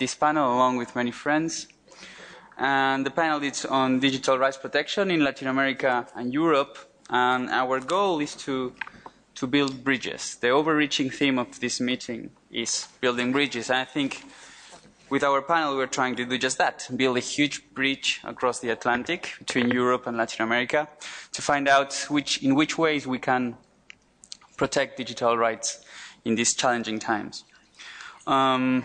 this panel along with many friends. And the panel is on digital rights protection in Latin America and Europe. And our goal is to, to build bridges. The overreaching theme of this meeting is building bridges. And I think with our panel, we're trying to do just that build a huge bridge across the Atlantic between Europe and Latin America to find out which, in which ways we can protect digital rights in these challenging times. Um,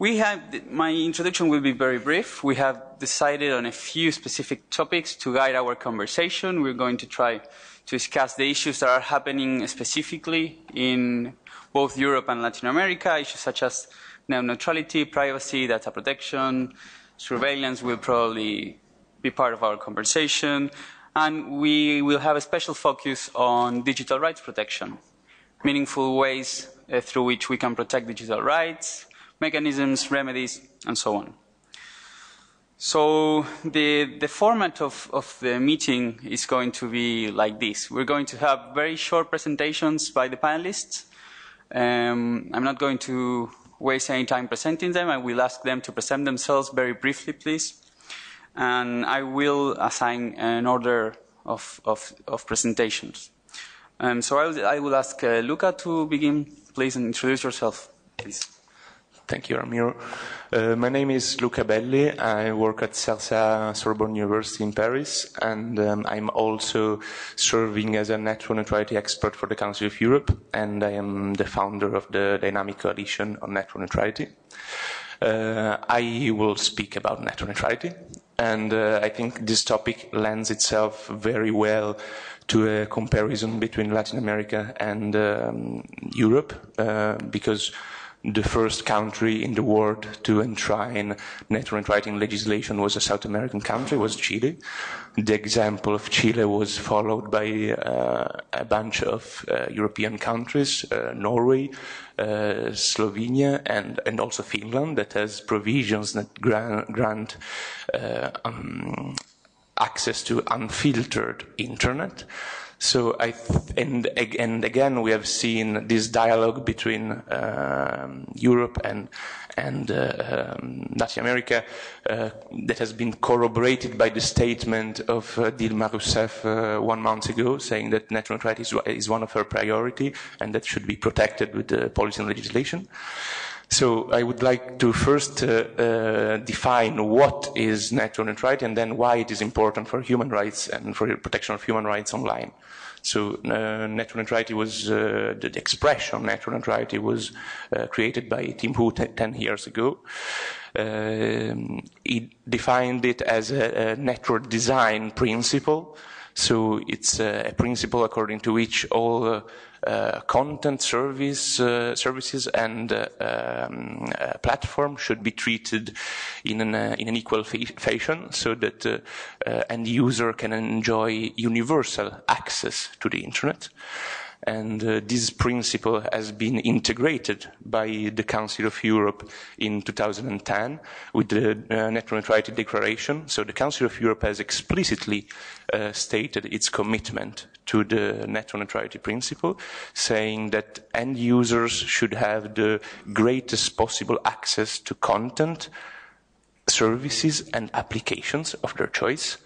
we have, my introduction will be very brief. We have decided on a few specific topics to guide our conversation. We're going to try to discuss the issues that are happening specifically in both Europe and Latin America, issues such as net neutrality, privacy, data protection, surveillance will probably be part of our conversation. And we will have a special focus on digital rights protection, meaningful ways uh, through which we can protect digital rights, mechanisms, remedies, and so on. So the, the format of, of the meeting is going to be like this. We're going to have very short presentations by the panelists. Um, I'm not going to waste any time presenting them. I will ask them to present themselves very briefly, please. And I will assign an order of, of, of presentations. Um, so I will, I will ask uh, Luca to begin, please, and introduce yourself, please. Thank you, Ramiro. Uh, my name is Luca Belli. I work at CERSA Sorbonne University in Paris, and um, I'm also serving as a network neutrality expert for the Council of Europe, and I am the founder of the Dynamic Coalition on Network Neutrality. Uh, I will speak about network neutrality, and uh, I think this topic lends itself very well to a comparison between Latin America and um, Europe, uh, because the first country in the world to enshrine network neutrality legislation was a South American country, was Chile. The example of Chile was followed by uh, a bunch of uh, European countries, uh, Norway, uh, Slovenia, and, and also Finland, that has provisions that grant, grant uh, um, access to unfiltered internet. So I th- and and again we have seen this dialogue between um, Europe and and uh, um, Latin America uh, that has been corroborated by the statement of uh, Dilma Rousseff uh, one month ago, saying that net neutrality is, is, one of her priority and that should be protected with the policy and legislation. So I would like to first uh, uh, define what is network neutrality and then why it is important for human rights and for the protection of human rights online. So uh, network neutrality was uh, the, expression network neutrality was uh, created by Tim Wu t- ten years ago. Um, he defined it as a, a network design principle. So it's a, a principle according to which all uh, content service uh, services and uh, um, platform should be treated in an in an equal fa- fashion, so that end user can enjoy universal access to the internet and uh, this principle has been integrated by the Council of Europe in 2010 with the uh, Net Neutrality Declaration. So the Council of Europe has explicitly uh, stated its commitment to the net neutrality principle, saying that end users should have the greatest possible access to content, services, and applications of their choice.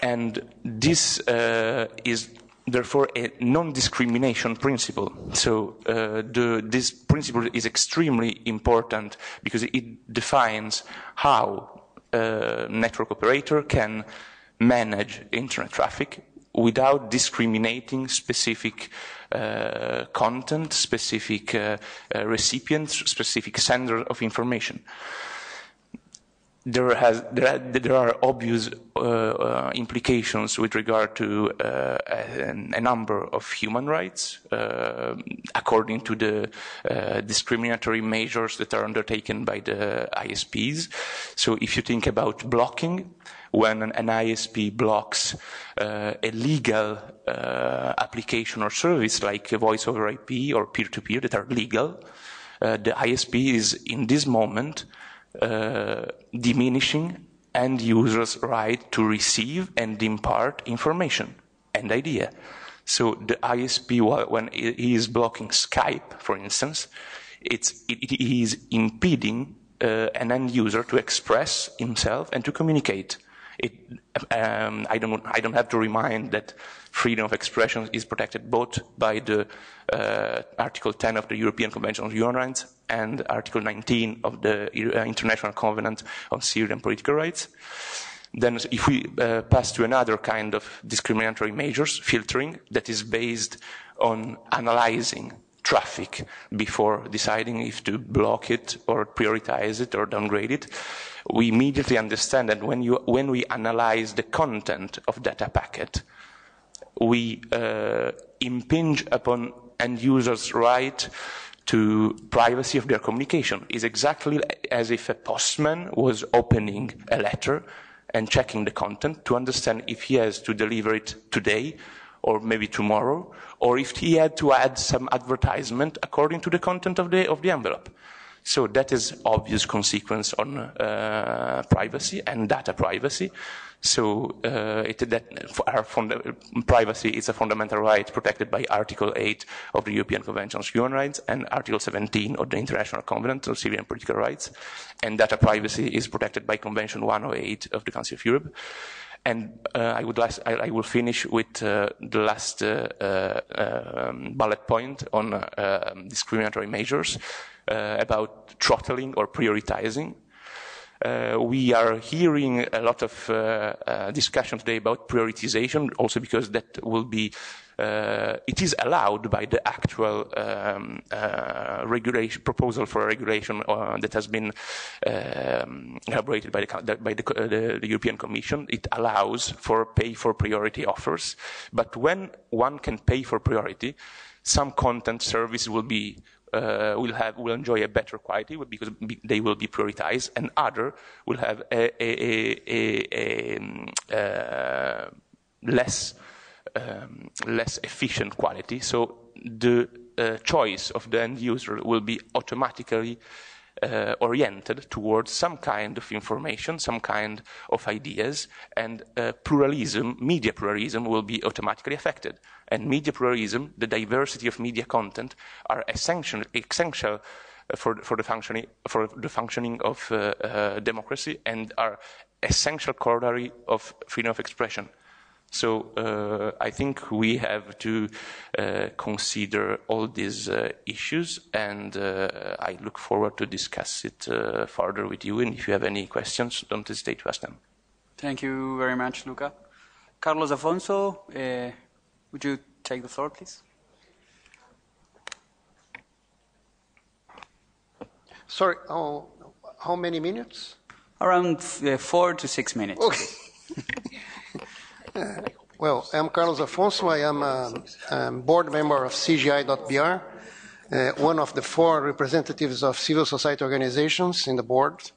And this uh, is therefore a non-discrimination principle. So uh, the, this principle is extremely important because it defines how a network operator can manage internet traffic without discriminating specific uh, content, specific uh, uh, recipients, specific sender of information. There, has, there, are, there are obvious uh, uh, implications with regard to uh, a, a, number of human rights, according to the discriminatory measures that are undertaken by the ISPs. So, if you think about blocking, when an, ISP blocks uh, a legal uh, application or service like a voice over IP or peer to peer that are legal, uh, the ISP is in this moment uh, diminishing end users' right to receive and impart information and idea. So the ISP, when he is blocking Skype, for instance, it's, it, it is impeding uh, an end user to express himself and to communicate. It, um, I, don't, I don't have to remind that freedom of expression is protected both by the uh, Article 10 of the European Convention on Human Rights and Article 19 of the uh, International Covenant on Civil and Political Rights. Then if we uh, pass to another kind of discriminatory measures, filtering, that is based on analyzing traffic before deciding if to block it or prioritize it or downgrade it, we immediately understand that when, you, when we analyze the content of data packet, we uh, impinge upon end users' right to privacy of their communication. It's exactly as if a postman was opening a letter and checking the content to understand if he has to deliver it today or maybe tomorrow, or if he had to add some advertisement according to the content of the, of the envelope. So that is obvious consequence on uh, privacy and data privacy. So uh, it, that our funda- privacy is a fundamental right protected by Article 8 of the European Convention on Human Rights and Article 17 of the International Covenant on Civil and Political Rights. And data privacy is protected by Convention 108 of the Council of Europe. And uh, I would last, I, I, will finish with uh, the last uh, um, bullet point on um, discriminatory measures about throttling or prioritizing. We are hearing a lot of discussion today about prioritization, also because that will be uh, it is allowed by the actual um, uh, regulation proposal for a regulation uh, that has been um, elaborated by, the, by the, the, the, European Commission. It allows for pay for priority offers, but when one can pay for priority, some content service will be uh, will have will enjoy a better quality because they will be prioritized, and other will have a, a, a, a um, uh, less um, less efficient quality. So the uh, choice of the end user will be automatically uh, oriented towards some kind of information, some kind of ideas, and uh, pluralism, media pluralism, will be automatically affected. And media pluralism, the diversity of media content, are essential, essential for, for, the functioning, for the functioning of uh, uh, democracy and are essential corollary of freedom of expression. So uh, I think we have to uh, consider all these uh, issues, and uh, I look forward to discuss it uh, further with you. And if you have any questions, don't hesitate to ask them. Thank you very much, Luca. Carlos Afonso, uh, would you take the floor, please? Sorry, how, how many minutes? Around four to six minutes. Okay. well, I'm Carlos Afonso. I am a, a board member of CGI.br, uh, one of the four representatives of civil society organizations in the board.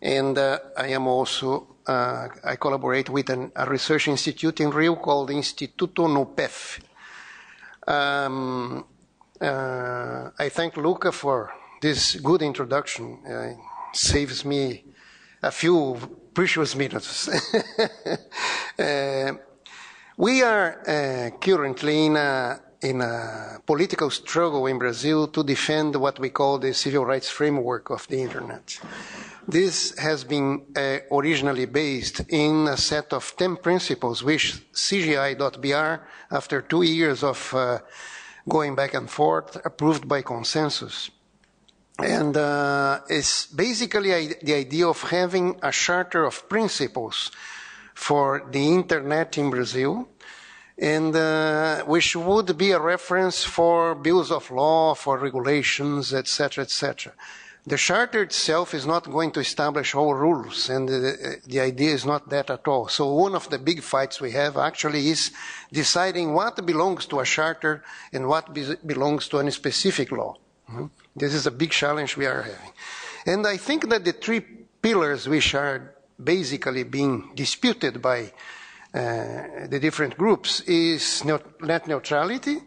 And uh, I am also, uh, I collaborate with an, a research institute in Rio called Instituto NUPEF. Um, uh, I thank Luca for this good introduction. Uh, saves me a few precious minutes. uh, we are uh, currently in a, in a political struggle in Brazil to defend what we call the civil rights framework of the Internet. This has been uh, originally based in a set of 10 principles which CGI.br, after two years of uh, going back and forth, approved by consensus. And uh, it's basically the idea of having a charter of principles for the internet in Brazil, and uh, which would be a reference for bills of law, for regulations, etc., etc. The charter itself is not going to establish all rules, and the, the idea is not that at all. So one of the big fights we have actually is deciding what belongs to a charter and what be belongs to any specific law. Mm-hmm. This is a big challenge we are having. And I think that the three pillars which are basically being disputed by the different groups is net neutrality,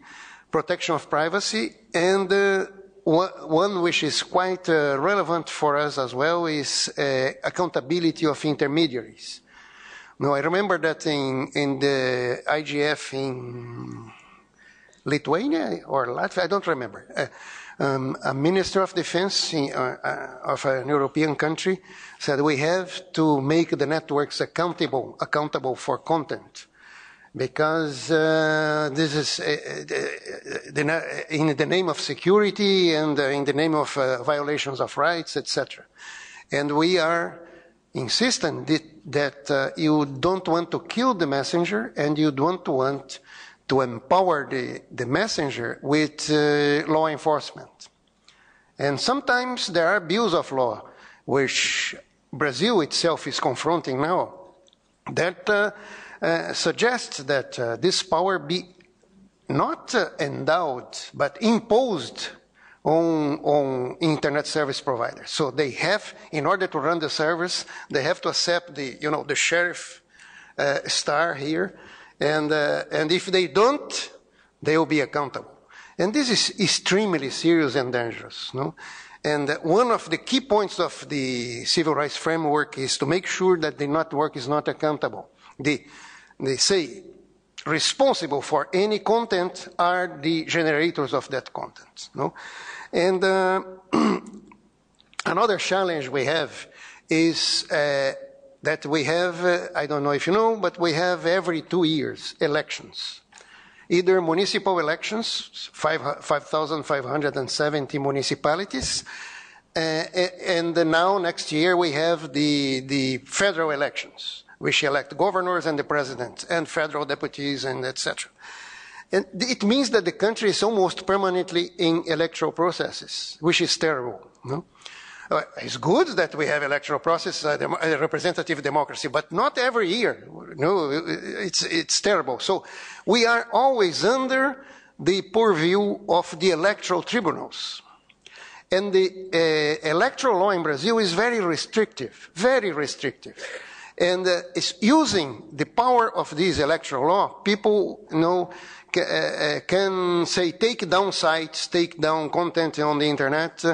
protection of privacy, and uh, one which is quite uh, relevant for us as well is uh, accountability of intermediaries. Now, I remember that in, in the IGF in Lithuania or Latvia, I don't remember. Uh, um, a minister of defense in, uh, uh, of an European country said we have to make the networks accountable, accountable for content because uh, this is uh, uh the, in the name of security and uh, in the name of uh, violations of rights, etc. And we are insistent that, that uh, you don't want to kill the messenger and you don't want to empower the, the messenger with law enforcement. And sometimes there are bills of law, which Brazil itself is confronting now, that uh, suggests that uh, this power be not uh, endowed but imposed on, on internet service providers. So they have, in order to run the service, they have to accept the, you know, the sheriff uh, star here, and uh, and if they don't, they will be accountable. And this is extremely serious and dangerous. No? And one of the key points of the civil rights framework is to make sure that the network is not accountable. The they say responsible for any content are the generators of that content. No? And uh, another challenge we have is uh, that we have, uh, I don't know if you know, but we have every two years elections. Either municipal elections, 5,570 5, municipalities, uh, and now next year we have the, the federal elections which elect governors and the president and federal deputies and etc. And it means that the country is almost permanently in electoral processes, which is terrible. It's good that we have electoral process, uh, dem- uh, representative democracy, but not every year. No, it's, it's terrible. So we are always under the purview of the electoral tribunals. And the uh, electoral law in Brazil is very restrictive, very restrictive. And uh, it's using the power of this electoral law, people you know, uh, uh, can say take down sites, take down content on the internet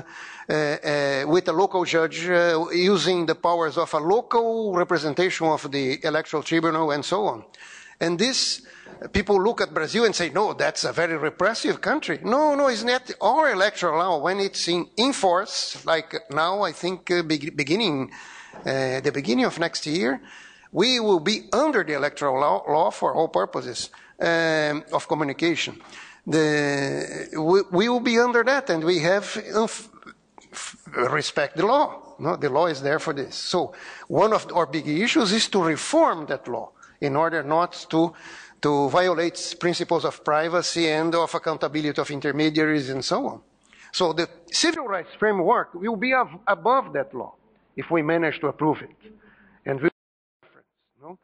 with a local judge uh, using the powers of a local representation of the electoral tribunal and so on. And this, people look at Brazil and say, no, that's a very repressive country. No, no, it's not. Our electoral law, when it's in, in force, like now, I think be- beginning uh, the beginning of next year, we will be under the electoral law, law for all purposes um, of communication. The, we, we, will be under that, and we have uh, respect the law. No, the law is there for this. So one of our big issues is to reform that law in order not to to violate principles of privacy and of accountability of intermediaries and so on. So the civil rights framework will be above that law if we manage to approve it. And we no?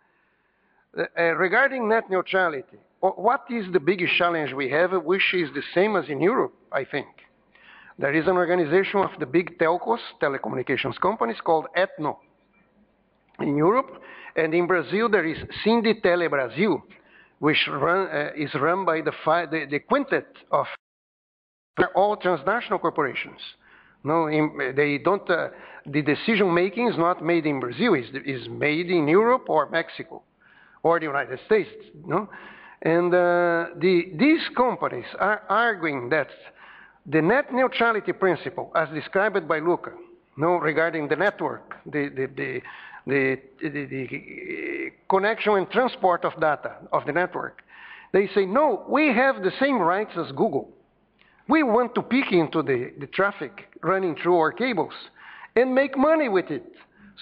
Uh, uh, regarding net neutrality, what is the biggest challenge we have, which is the same as in Europe, I think? There is an organization of the big telcos, telecommunications companies, called ETNO in Europe, and in Brazil there is SindiTelebrasil, which run, uh, is run by the, the, the quintet of all transnational corporations. No, in, they don't. Uh, the decision making is not made in Brazil. It's, it's made in Europe or Mexico or the United States. No, and uh, the, these companies are arguing that the net neutrality principle, as described by Luca, no, regarding the network, the, the, the the, connection and transport of data of the network. They say, no, we have the same rights as Google. We want to peek into the, the traffic running through our cables and make money with it.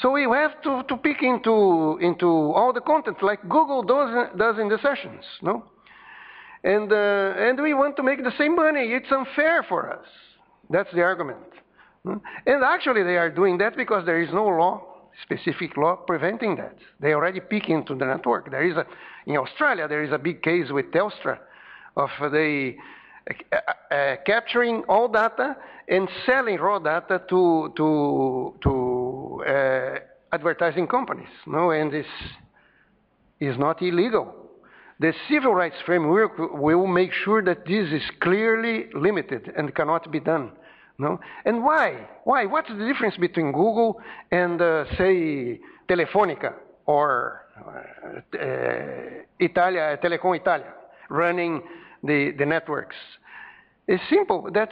So we have to, to peek into, into all the content like Google does, does in the sessions, no? And, uh, and we want to make the same money. It's unfair for us. That's the argument. Hmm? And actually, they are doing that because there is no law, specific law, preventing that. They already peek into the network. There is a, in Australia, there is a big case with Telstra of the uh, uh, capturing all data and selling raw data to, to, to uh, advertising companies. No, and this is not illegal. The civil rights framework will make sure that this is clearly limited and cannot be done. No? And why? Why? What's the difference between Google and, uh, say, Telefonica or uh, Italia, Telecom Italia, running the, the networks. It's simple. That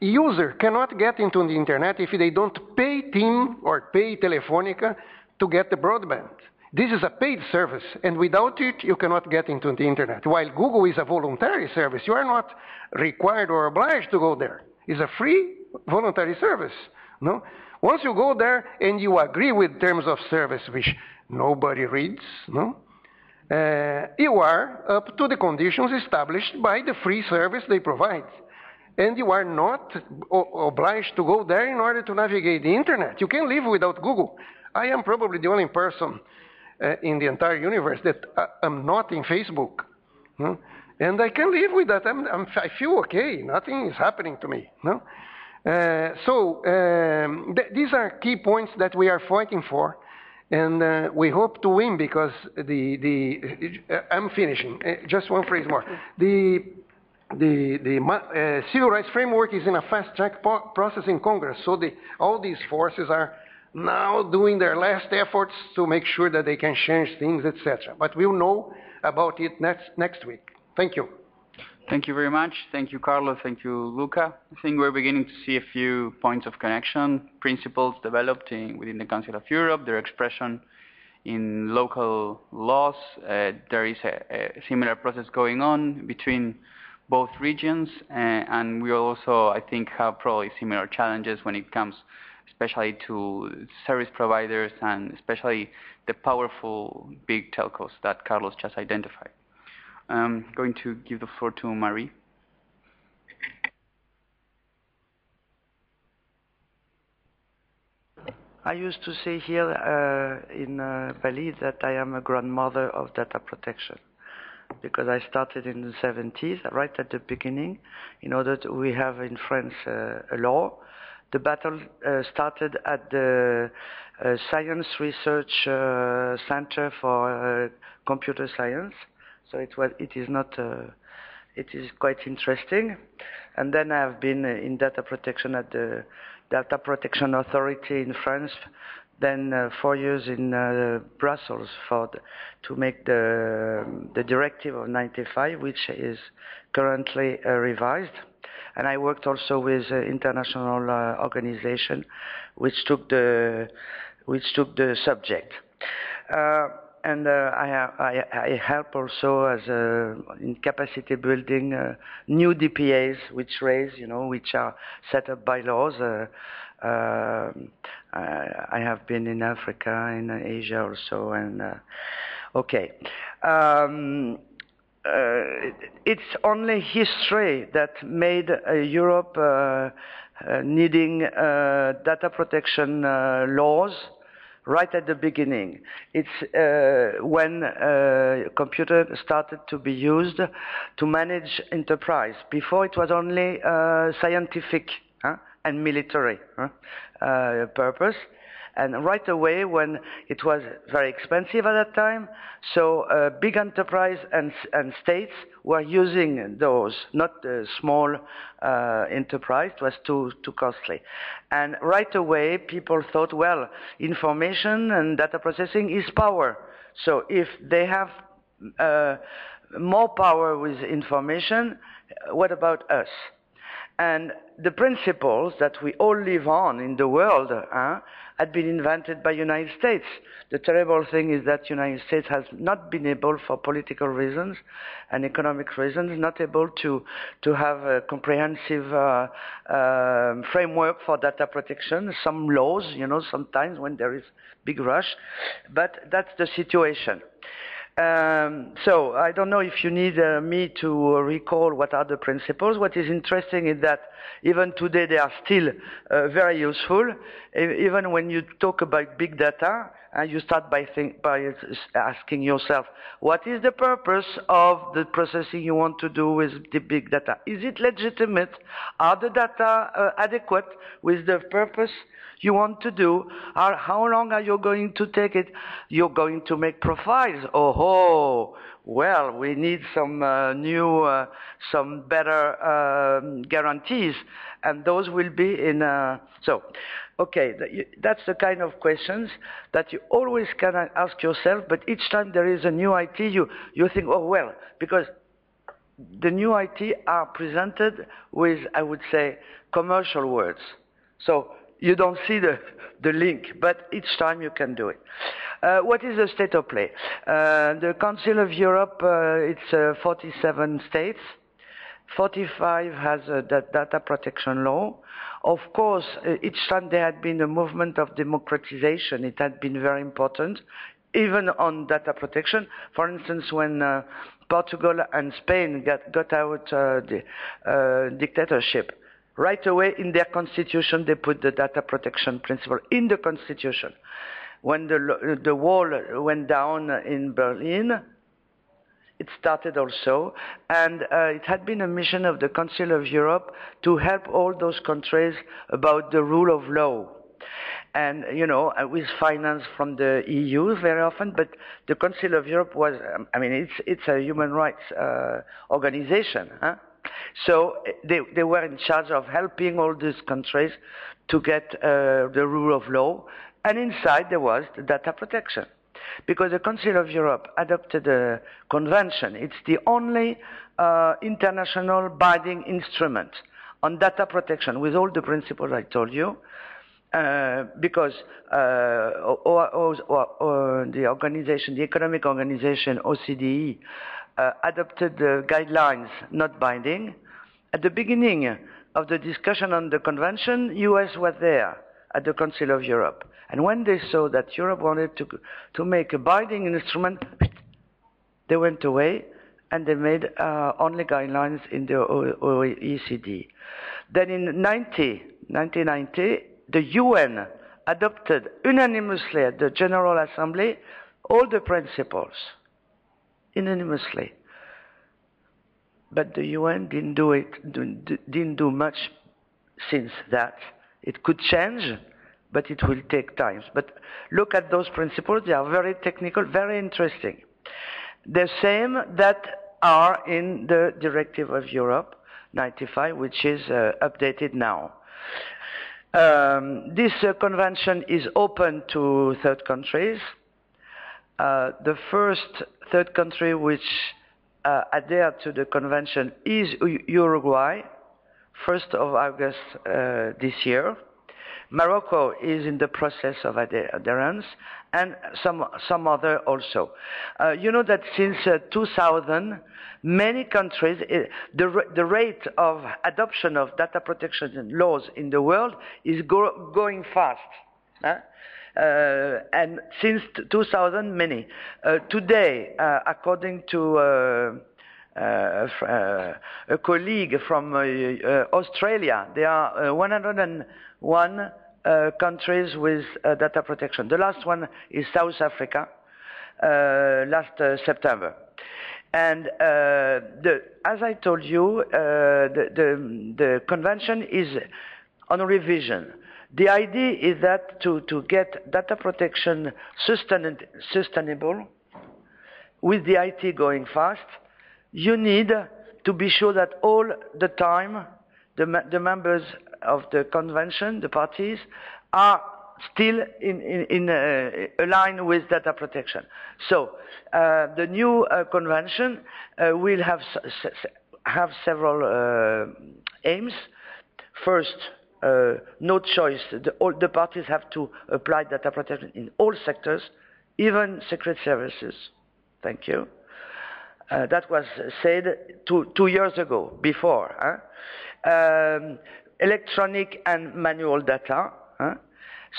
user cannot get into the internet if they don't pay TIM or pay Telefonica to get the broadband. This is a paid service, and without it, you cannot get into the internet. While Google is a voluntary service, you are not required or obliged to go there. It's a free voluntary service. No? Once you go there and you agree with terms of service, which nobody reads, no? Uh, you are up to the conditions established by the free service they provide. And you are not obliged to go there in order to navigate the internet. You can live without Google. I am probably the only person uh, in the entire universe that uh, I'm not in Facebook. No? And I can live with that. I'm, I'm, i feel okay. Nothing is happening to me. No? Uh, so um, th- these are key points that we are fighting for. And uh, we hope to win because the, the uh, I'm finishing. Uh, just one phrase more. The, the, the civil rights framework is in a fast track po- process in Congress. So the, all these forces are now doing their last efforts to make sure that they can change things, etc. But we'll know about it next, next week. Thank you. Thank you very much. Thank you, Carlo. Thank you, Luca. I think we're beginning to see a few points of connection, principles developed in, within the Council of Europe, their expression in local laws. Uh, there is a, a, similar process going on between both regions, uh, and we also, I think, have probably similar challenges when it comes especially to service providers and especially the powerful big telcos that Carlos just identified. I'm going to give the floor to Marie. I used to say here uh, in uh, Bali that I am a grandmother of data protection because I started in the 70s, right at the beginning, in order to, we have in France uh, a law the battle uh, started at the uh, Science Research uh, Center for Computer Science. So it was, it is not, it is quite interesting. And then I have been in data protection at the Data Protection Authority in France, then uh, four years in uh, Brussels for the, to make the, the directive of 95, which is currently uh, revised and I worked also with uh, international uh, organization, which took the which took the subject. Uh, and uh, I, I, I, help also as a, in capacity building uh, new DPAs, which raise, you know, which are set up by laws. Uh, I have been in Africa, in Asia also, and okay. Um, uh, it's only history that made uh, Europe uh, needing data protection laws right at the beginning. It's uh, when uh, computer started to be used to manage enterprise. Before it was only uh, scientific huh, and military huh, purpose and right away when it was very expensive at that time, so uh, big enterprise and, and states were using those, not small uh, enterprise. It was too too costly, and right away people thought, well, information and data processing is power. So if they have uh, more power with information, what about us? And the principles that we all live on in the world uh, had been invented by United States. The terrible thing is that United States has not been able, for political reasons and economic reasons, not able to to have a comprehensive uh, uh, framework for data protection. Some laws, you know, sometimes when there is big rush, but that's the situation. Um, so I don't know if you need uh, me to recall what are the principles. What is interesting is that even today they are still uh, very useful. Even when you talk about big data, and you start by, think, by asking yourself, what is the purpose of the processing you want to do with the big data? Is it legitimate? Are the data uh, adequate with the purpose? you want to do, or how long are you going to take it? You're going to make profiles. Oh, ho, well, we need some uh, new, uh, some better um, guarantees, and those will be in. Uh, so, okay, that's the kind of questions that you always can ask yourself. But each time there is a new IT, you you think, oh well, because the new IT are presented with, I would say, commercial words. So you don't see the, the link, but each time you can do it. Uh, what is the state of play? Uh, the Council of Europe, uh, it's uh, 47 states. 45 has a data protection law. Of course, uh, each time there had been a movement of democratization, it had been very important, even on data protection. For instance, when uh, Portugal and Spain got, got out the dictatorship, right away in their constitution they put the data protection principle in the constitution. When the, the wall went down in Berlin, it started also, and uh, it had been a mission of the Council of Europe to help all those countries about the rule of law. And, you know, uh, with finance from the EU very often, but the Council of Europe was, um, I mean, it's, it's a human rights uh, organization. Huh? So they, they were in charge of helping all these countries to get uh, the rule of law, and inside there was the data protection. Because the Council of Europe adopted a convention. It's the only uh, international binding instrument on data protection with all the principles I told you. Uh, because uh, or, or, or, the organization, the economic organization OCDE, uh, adopted the guidelines not binding. At the beginning of the discussion on the convention, US was there at the Council of Europe. And when they saw that Europe wanted to, to make a binding instrument, they went away and they made uh, only guidelines in the OECD. Then in 90, 1990, the UN adopted unanimously at the General Assembly all the principles unanimously. But the UN didn't do it, didn't do much since that. It could change, but it will take time. But look at those principles, they are very technical, very interesting. The same that are in the Directive of Europe 95, which is uh, updated now. Um, this uh, convention is open to third countries. Uh, the first third country which uh, adhered to the convention is Uruguay, 1st of August uh, this year. Morocco is in the process of adherence, and some, some other also. Uh, you know that since uh, 2000, many countries, uh, the, the rate of adoption of data protection laws in the world is go, going fast. Huh? Uh, and since 2000, many. Uh, today, uh, according to Uh, uh, a colleague from uh, Australia, there are 101 countries with data protection. The last one is South Africa, last September. And uh, the, as I told you, uh, the, the, the, convention is on revision. The idea is that to, to get data protection sustain, sustainable, with the IT going fast, you need to be sure that all the time the, the members of the convention, the parties, are still in, in, in uh, align with data protection. So uh, the new uh, convention uh, will have have several uh, aims. First, uh, no choice. The, all the parties have to apply data protection in all sectors, even secret services. Thank you. Uh, that was said two, two years ago, before. Huh? Um, electronic and manual data. Huh?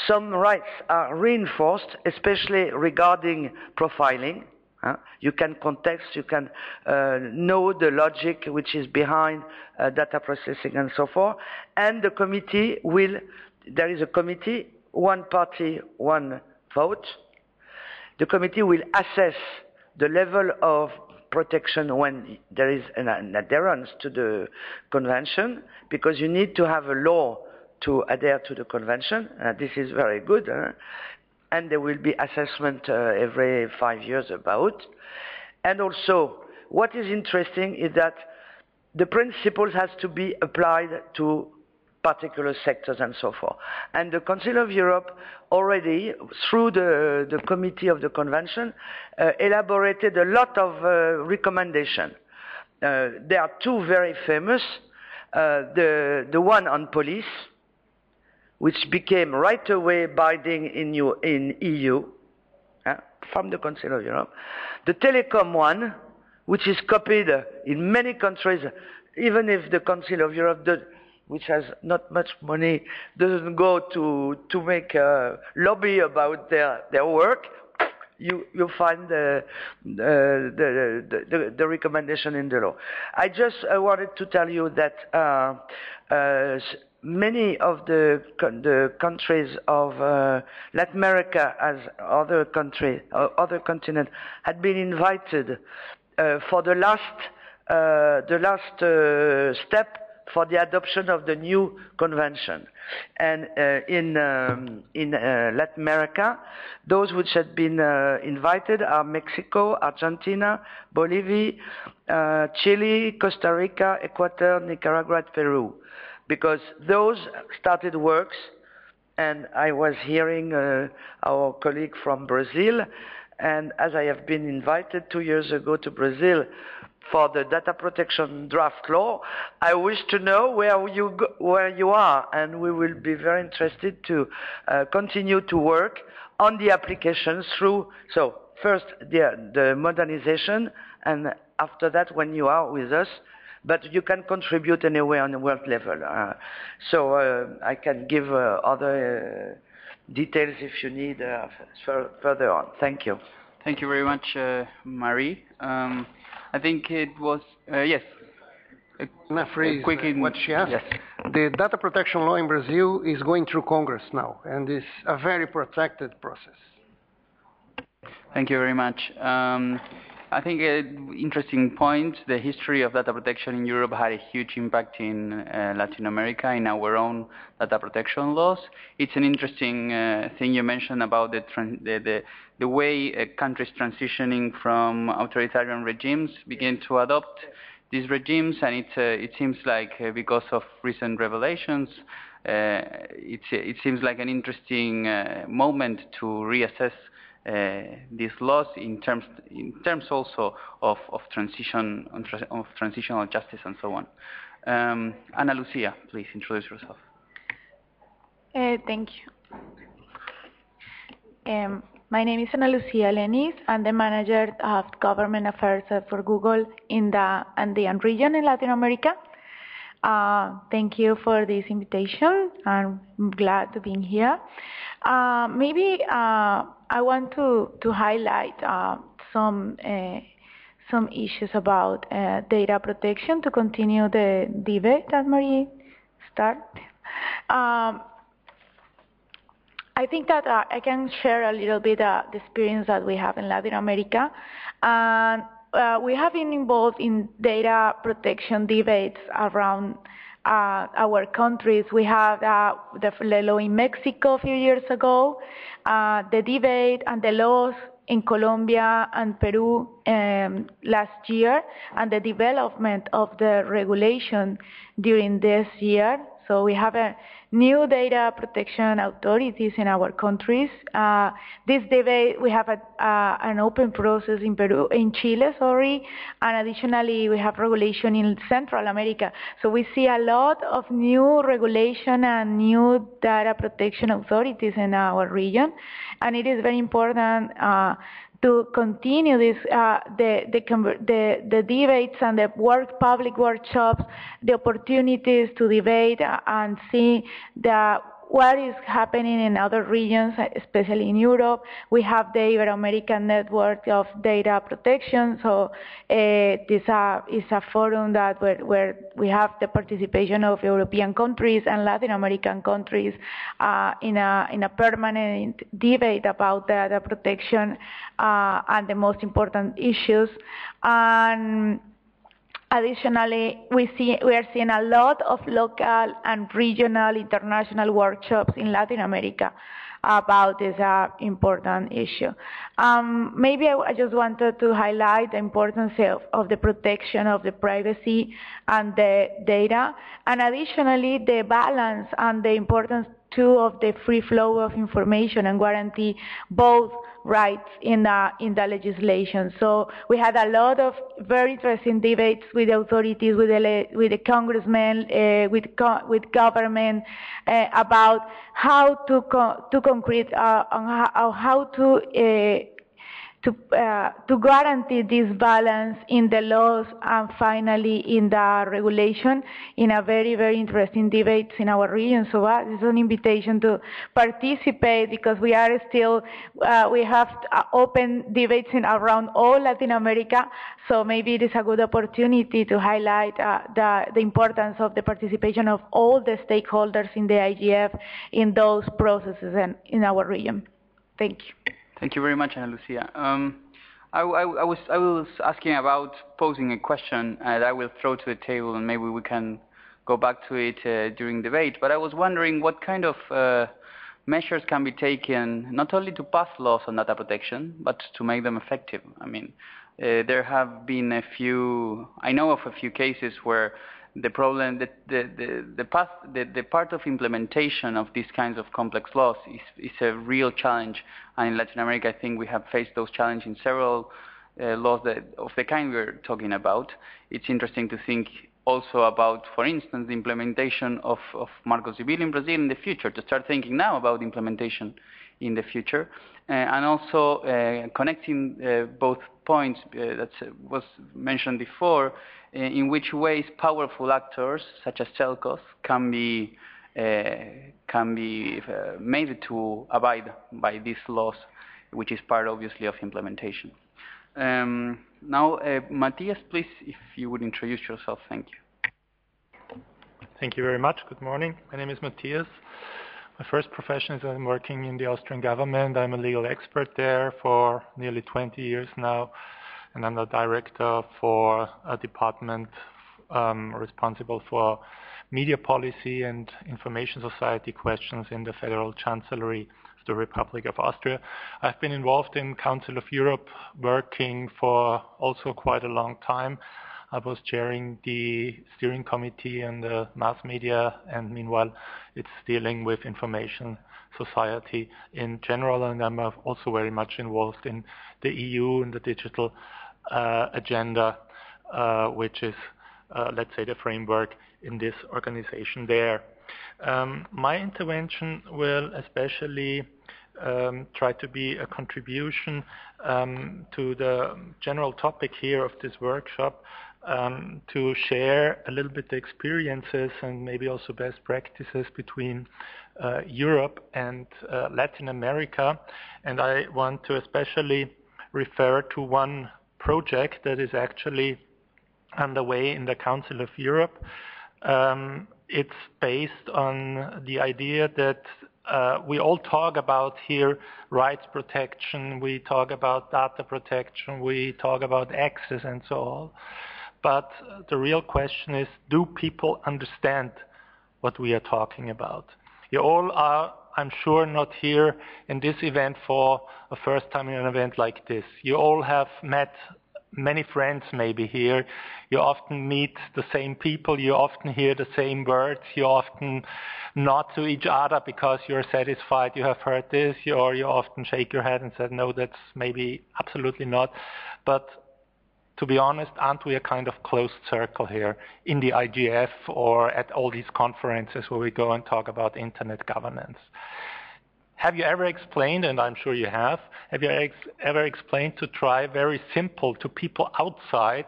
Some rights are reinforced, especially regarding profiling. Huh? You can context, you can uh, know the logic which is behind uh, data processing and so forth. And the committee will, there is a committee, one party, one vote. The committee will assess the level of protection when there is an, an adherence to the convention, because you need to have a law to adhere to the convention. Uh, this is very good and there will be assessment uh, every five years about. And also, what is interesting is that the principles has to be applied to particular sectors and so forth. And the Council of Europe already, through the, the committee of the convention, uh, elaborated a lot of uh, recommendations. uh, there are two very famous. Uh, the the one on police, which became right away binding in, U, in EU uh, from the Council of Europe. The telecom one, which is copied in many countries, even if the Council of Europe does, which has not much money, doesn't go to, to make a lobby about their, their work, you, you find the, the, the, the, the recommendation in the law. I just uh, wanted to tell you that uh, uh, many of the, the countries of uh, Latin America, as other countries, uh, other continents, had been invited uh, for the last, the last step for the adoption of the new convention. And uh, in, um, in uh, Latin America, those which had been uh, invited are Mexico, Argentina, Bolivia, Chile, Costa Rica, Ecuador, Nicaragua, and Peru. Because those started works, and I was hearing our colleague from Brazil, and as I have been invited two years ago to Brazil for the data protection draft law. I wish to know where you go, where you are, and we will be very interested to uh, continue to work on the application through. So first the, the modernization, and after that when you are with us. But you can contribute anywhere on the world level. Uh, so uh, I can give uh, other uh, details if you need uh, further on. Thank you. Thank you very much, Marie. Um, I think it was, uh, yes. A, phrase, quick in, what she asked. Yes. The data protection law in Brazil is going through Congress now, and it's a very protected process. Thank you very much. Um, I think an interesting point, the history of data protection in Europe had a huge impact in uh, Latin America, in our own data protection laws. It's an interesting uh, thing you mentioned about the, the, the, the, way uh, countries transitioning from authoritarian regimes begin to adopt these regimes, and it, uh, it seems like uh, because of recent revelations, uh, it seems like an interesting moment to reassess uh, these laws in terms in terms also of, of transition of transitional justice and so on. Um, Ana Lucia, please introduce yourself. Uh, thank you. Um, my name is Ana Lucia Lenis. I'm the manager of government affairs for Google in the Andean region in Latin America. Uh, thank you for this invitation. I'm glad to be here. Uh, maybe uh, I want to, to highlight uh, some uh, some issues about uh, data protection to continue the debate that Marie started. Um, I think that uh, I can share a little bit uh, the experience that we have in Latin America. And we have been involved in data protection debates around uh, our countries. We had uh, the law in Mexico a few years ago, uh, the debate and the laws in Colombia and Peru um, last year, and the development of the regulation during this year. So we have a new data protection authorities in our countries. Uh, this debate, we have a, uh, an open process in Peru, in Chile, sorry, and additionally we have regulation in Central America. So we see a lot of new regulation and new data protection authorities in our region, and it is very important uh, to continue this, uh, the, the, the, the, debates and the work, public workshops, the opportunities to debate and see the what is happening in other regions, especially in Europe. We have the Ibero-American Network of Data Protection, so uh, this uh, is a forum that where, where, we have the participation of European countries and Latin American countries uh, in, a, in a permanent debate about data protection uh, and the most important issues. And Additionally, we, see, we are seeing a lot of local and regional international workshops in Latin America about this uh, important issue. Um, maybe I, I, just wanted to highlight the importance of, of, the protection of the privacy and the data, and additionally the balance and the importance too of the free flow of information and guarantee both rights in the in the legislation. So we had a lot of very interesting debates with the authorities, with the with the congressmen, uh, with with government uh, about how to co to concrete uh, on how, how to uh, to, uh, to guarantee this balance in the laws and finally in the regulation in a very, very interesting debate in our region. So uh, this is an invitation to participate because we are still, uh, we have uh, open debates in around all Latin America. So maybe it is a good opportunity to highlight uh, the, the importance of the participation of all the stakeholders in the IGF in those processes and in our region. Thank you. Thank you very much, Ana Lucia. Um, I, I, I, was, I was asking about posing a question that I will throw to the table, and maybe we can go back to it uh, during debate. But I was wondering what kind of uh, measures can be taken, not only to pass laws on data protection, but to make them effective. I mean, uh, there have been a few, I know of a few cases where the problem, the, the, the, the, the, the part of implementation of these kinds of complex laws is, is a real challenge. And in Latin America, I think we have faced those challenges in several uh, laws that, of the kind we're talking about. It's interesting to think also about, for instance, the implementation of, of Marco Civil in Brazil in the future, to start thinking now about implementation in the future. Uh, and also uh, connecting uh, both points uh, that was mentioned before, in which ways powerful actors such as telcos can be uh, can be uh, made to abide by these laws, which is part obviously of implementation. Um, now, Matthias, please, if you would introduce yourself. Thank you. Thank you very much. Good morning. My name is Matthias. My first profession is I'm working in the Austrian government. I'm a legal expert there for nearly 20 years now and I'm the director for a department um, responsible for media policy and information society questions in the Federal Chancellery of the Republic of Austria. I've been involved in Council of Europe working for also quite a long time. I was chairing the steering committee and the mass media, and meanwhile, it's dealing with information society in general, and I'm also very much involved in the EU and the digital uh, agenda, uh, which is, uh, let's say, the framework in this organization there. Um, my intervention will especially um, try to be a contribution um, to the general topic here of this workshop um, to share a little bit the experiences and maybe also best practices between uh, Europe and uh, Latin America. And I want to especially refer to one project that is actually underway in the Council of Europe. Um, it's based on the idea that uh, we all talk about here rights protection, we talk about data protection, we talk about access and so on. But the real question is, do people understand what we are talking about? You all are, I'm sure, not here in this event for a first time in an event like this. You all have met many friends maybe here. You often meet the same people. You often hear the same words. You often nod to each other because you're satisfied you have heard this, or you often shake your head and say, no, that's maybe absolutely not. But to be honest, aren't we a kind of closed circle here in the IGF or at all these conferences where we go and talk about internet governance? Have you ever explained, and I'm sure you have, have you ever explained to try very simple to people outside,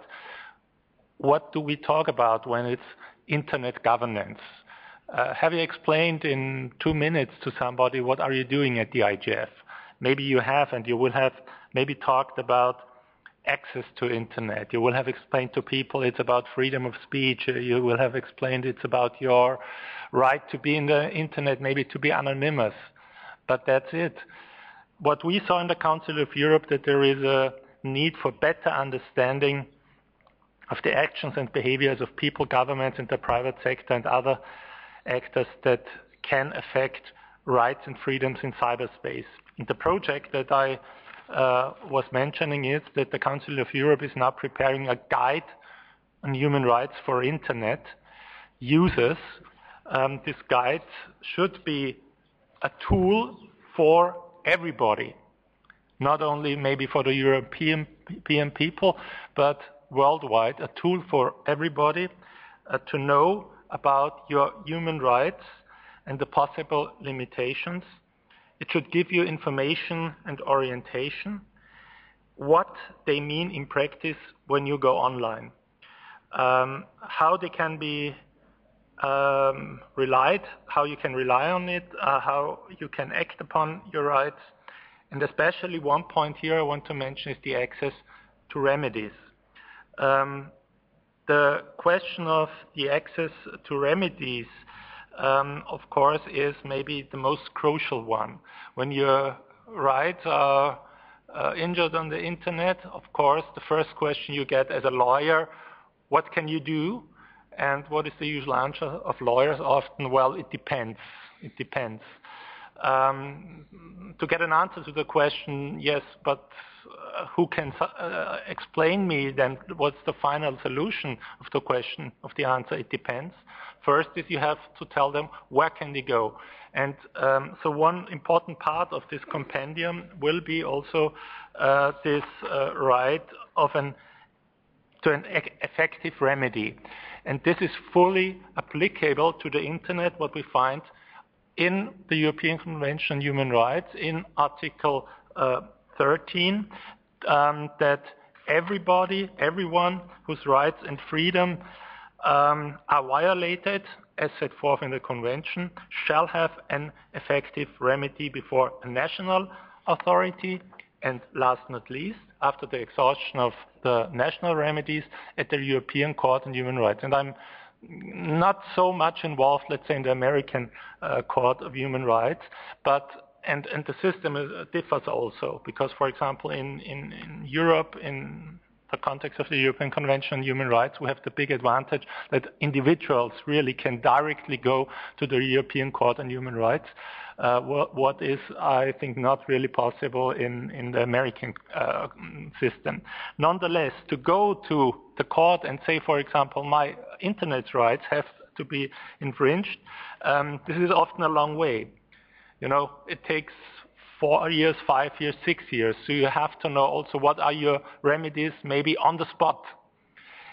what do we talk about when it's internet governance? Uh, have you explained in two minutes to somebody what are you doing at the IGF? Maybe you have, and you will have maybe talked about access to internet. You will have explained to people it's about freedom of speech. You will have explained it's about your right to be in the internet, maybe to be anonymous but that's it. What we saw in the Council of Europe that there is a need for better understanding of the actions and behaviors of people, governments, and the private sector and other actors that can affect rights and freedoms in cyberspace. And the project that I was mentioning is that the Council of Europe is now preparing a guide on human rights for Internet users. Um, this guide should be a tool for everybody, not only maybe for the European people, but worldwide, a tool for everybody uh, to know about your human rights and the possible limitations. It should give you information and orientation, what they mean in practice when you go online, um, how they can be um, relied, how you can rely on it, uh, how you can act upon your rights. And especially one point here I want to mention is the access to remedies. Um, the question of the access to remedies, um, of course, is maybe the most crucial one. When your rights are uh, injured on the internet, of course, the first question you get as a lawyer, what can you do? And what is the usual answer of lawyers? Often, well, it depends. It depends. Um, to get an answer to the question, yes, but uh, who can uh, explain me then what's the final solution of the question of the answer? It depends. First is you have to tell them where can they go. And um, so one important part of this compendium will be also uh, this uh, right of an to an e effective remedy. And this is fully applicable to the internet, what we find in the European Convention on Human Rights in Article uh, 13, um, that everybody, everyone whose rights and freedom um, are violated, as set forth in the Convention, shall have an effective remedy before a national authority, and last not least, after the exhaustion of the national remedies at the European Court on Human Rights. And I'm not so much involved, let's say, in the American uh, Court of Human Rights, but and, and the system is, differs also because, for example, in, in, in Europe, in the context of the European Convention on Human Rights, we have the big advantage that individuals really can directly go to the European Court on Human Rights. Uh, what, what is, I think, not really possible in, in the American uh, system. Nonetheless, to go to the court and say, for example, my internet rights have to be infringed, um, this is often a long way. You know, it takes four years, five years, six years. So you have to know also what are your remedies maybe on the spot.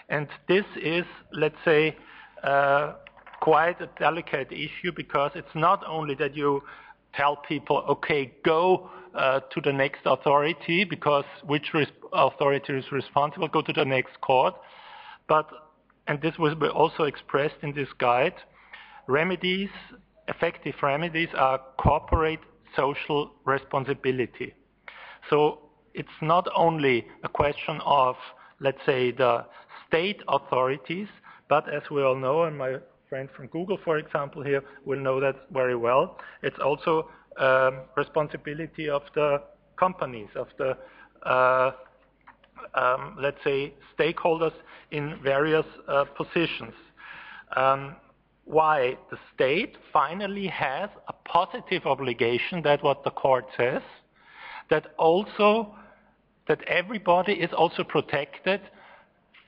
And this is, let's say, uh, quite a delicate issue because it's not only that you tell people, okay, go uh, to the next authority because which authority is responsible, go to the next court. But, and this was also expressed in this guide, remedies, effective remedies are corporate social responsibility. So it's not only a question of, let's say, the state authorities, but as we all know, and my friend from Google, for example, here will know that very well. It's also um, responsibility of the companies, of the, uh, um, let's say, stakeholders in various uh, positions. Um, why the state finally has a positive obligation, that what the court says, that also that everybody is also protected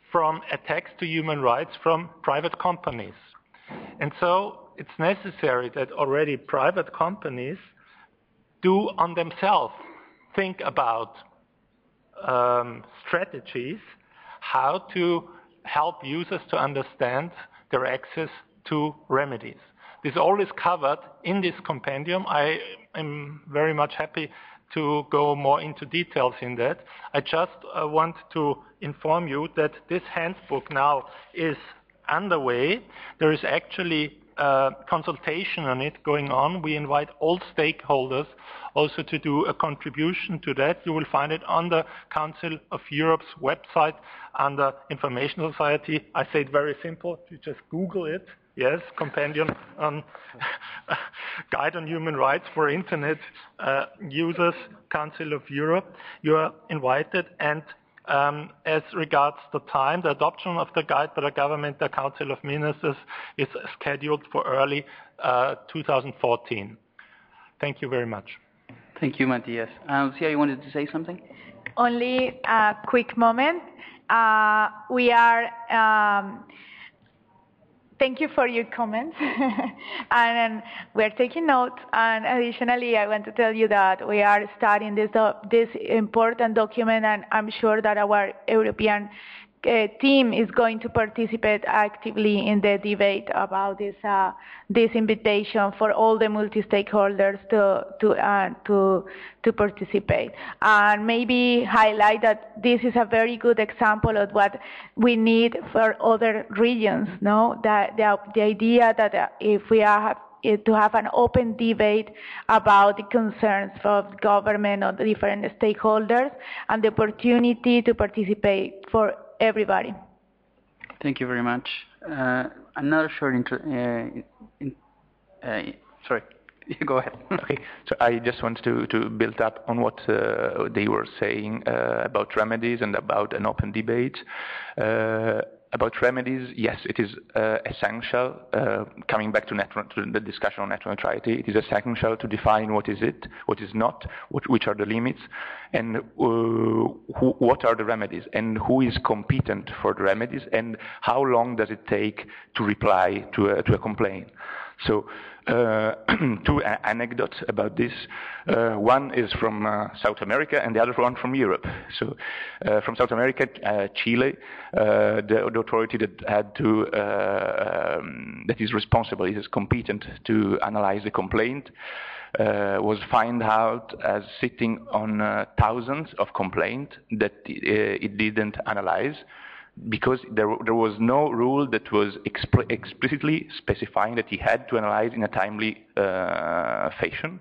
from attacks to human rights from private companies. And so it's necessary that already private companies do on themselves think about um, strategies how to help users to understand their access to remedies. This all is covered in this compendium. I am very much happy to go more into details in that. I just uh, want to inform you that this handbook now is underway. There is actually a consultation on it going on. We invite all stakeholders also to do a contribution to that. You will find it on the Council of Europe's website under Information Society. I say it very simple. You just Google it. Yes, Compendium on Guide on Human Rights for Internet uh, Users, Council of Europe. You are invited and um, as regards the time, the adoption of the guide by the government, the Council of Ministers, is scheduled for early uh, 2014. Thank you very much. Thank you, Matthias. Uh, Lucia, you wanted to say something? Only a quick moment. Uh, we are um, thank you for your comments. and, we're taking notes. And additionally, I want to tell you that we are studying this, this important document, and I'm sure that our European uh, team is going to participate actively in the debate about this uh, this invitation for all the multi-stakeholders to to uh, to to participate and maybe highlight that this is a very good example of what we need for other regions. No, that the, the idea that uh, if we are to have an open debate about the concerns of government or the different stakeholders and the opportunity to participate for everybody. Thank you very much. Uh, another short intro. Uh, in, uh, sorry, go ahead. okay, so I just want to, to build up on what uh, they were saying uh, about remedies and about an open debate. About remedies, yes, it is uh, essential, uh, coming back to, to, the discussion on net neutrality, it is essential to define what is it, what is not, what, which are the limits, and uh, who, what are the remedies, and who is competent for the remedies, and how long does it take to reply to a, to a complaint. So two anecdotes about this. Uh, one is from uh, South America and the other one from Europe. So uh, from South America, uh, Chile, uh, the, the, authority that had to, um, that is responsible, is competent to analyze the complaint, was found out as sitting on thousands of complaints that it didn't analyze because there, there was no rule that was expl- explicitly specifying that he had to analyze in a timely uh, fashion.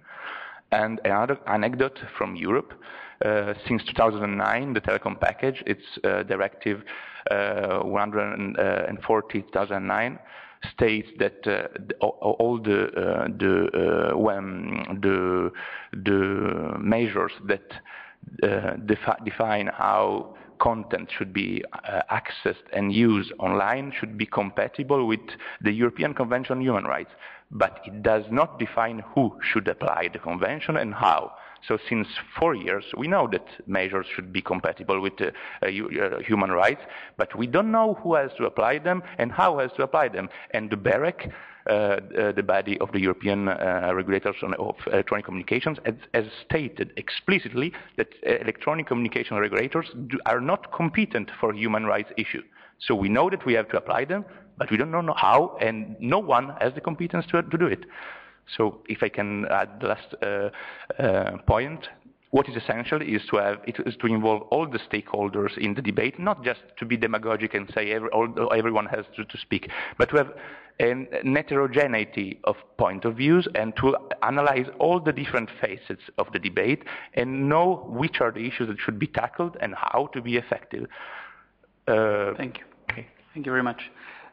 And another anecdote from Europe, uh, since 2009, the telecom package, its uh, directive uh, 140/2009, states that uh, all the uh, the uh, when the the measures that uh, defi- define how content should be uh, accessed and used online should be compatible with the European Convention on Human Rights, but it does not define who should apply the convention and how. So since four years, we know that measures should be compatible with uh, uh, human rights, but we don't know who has to apply them and how has to apply them. And the BEREC uh, uh, the body of the European uh, regulators of electronic communications has, has stated explicitly that electronic communication regulators do, are not competent for human rights issues. So we know that we have to apply them, but we don't know how, and no one has the competence to, to do it. So if I can add the last uh, uh, point, what is essential is to have it is to involve all the stakeholders in the debate, not just to be demagogic and say every, all, everyone has to, to, speak, but to have an heterogeneity of point of views and to analyze all the different facets of the debate and know which are the issues that should be tackled and how to be effective. Uh, Thank you. Okay. Thank you very much.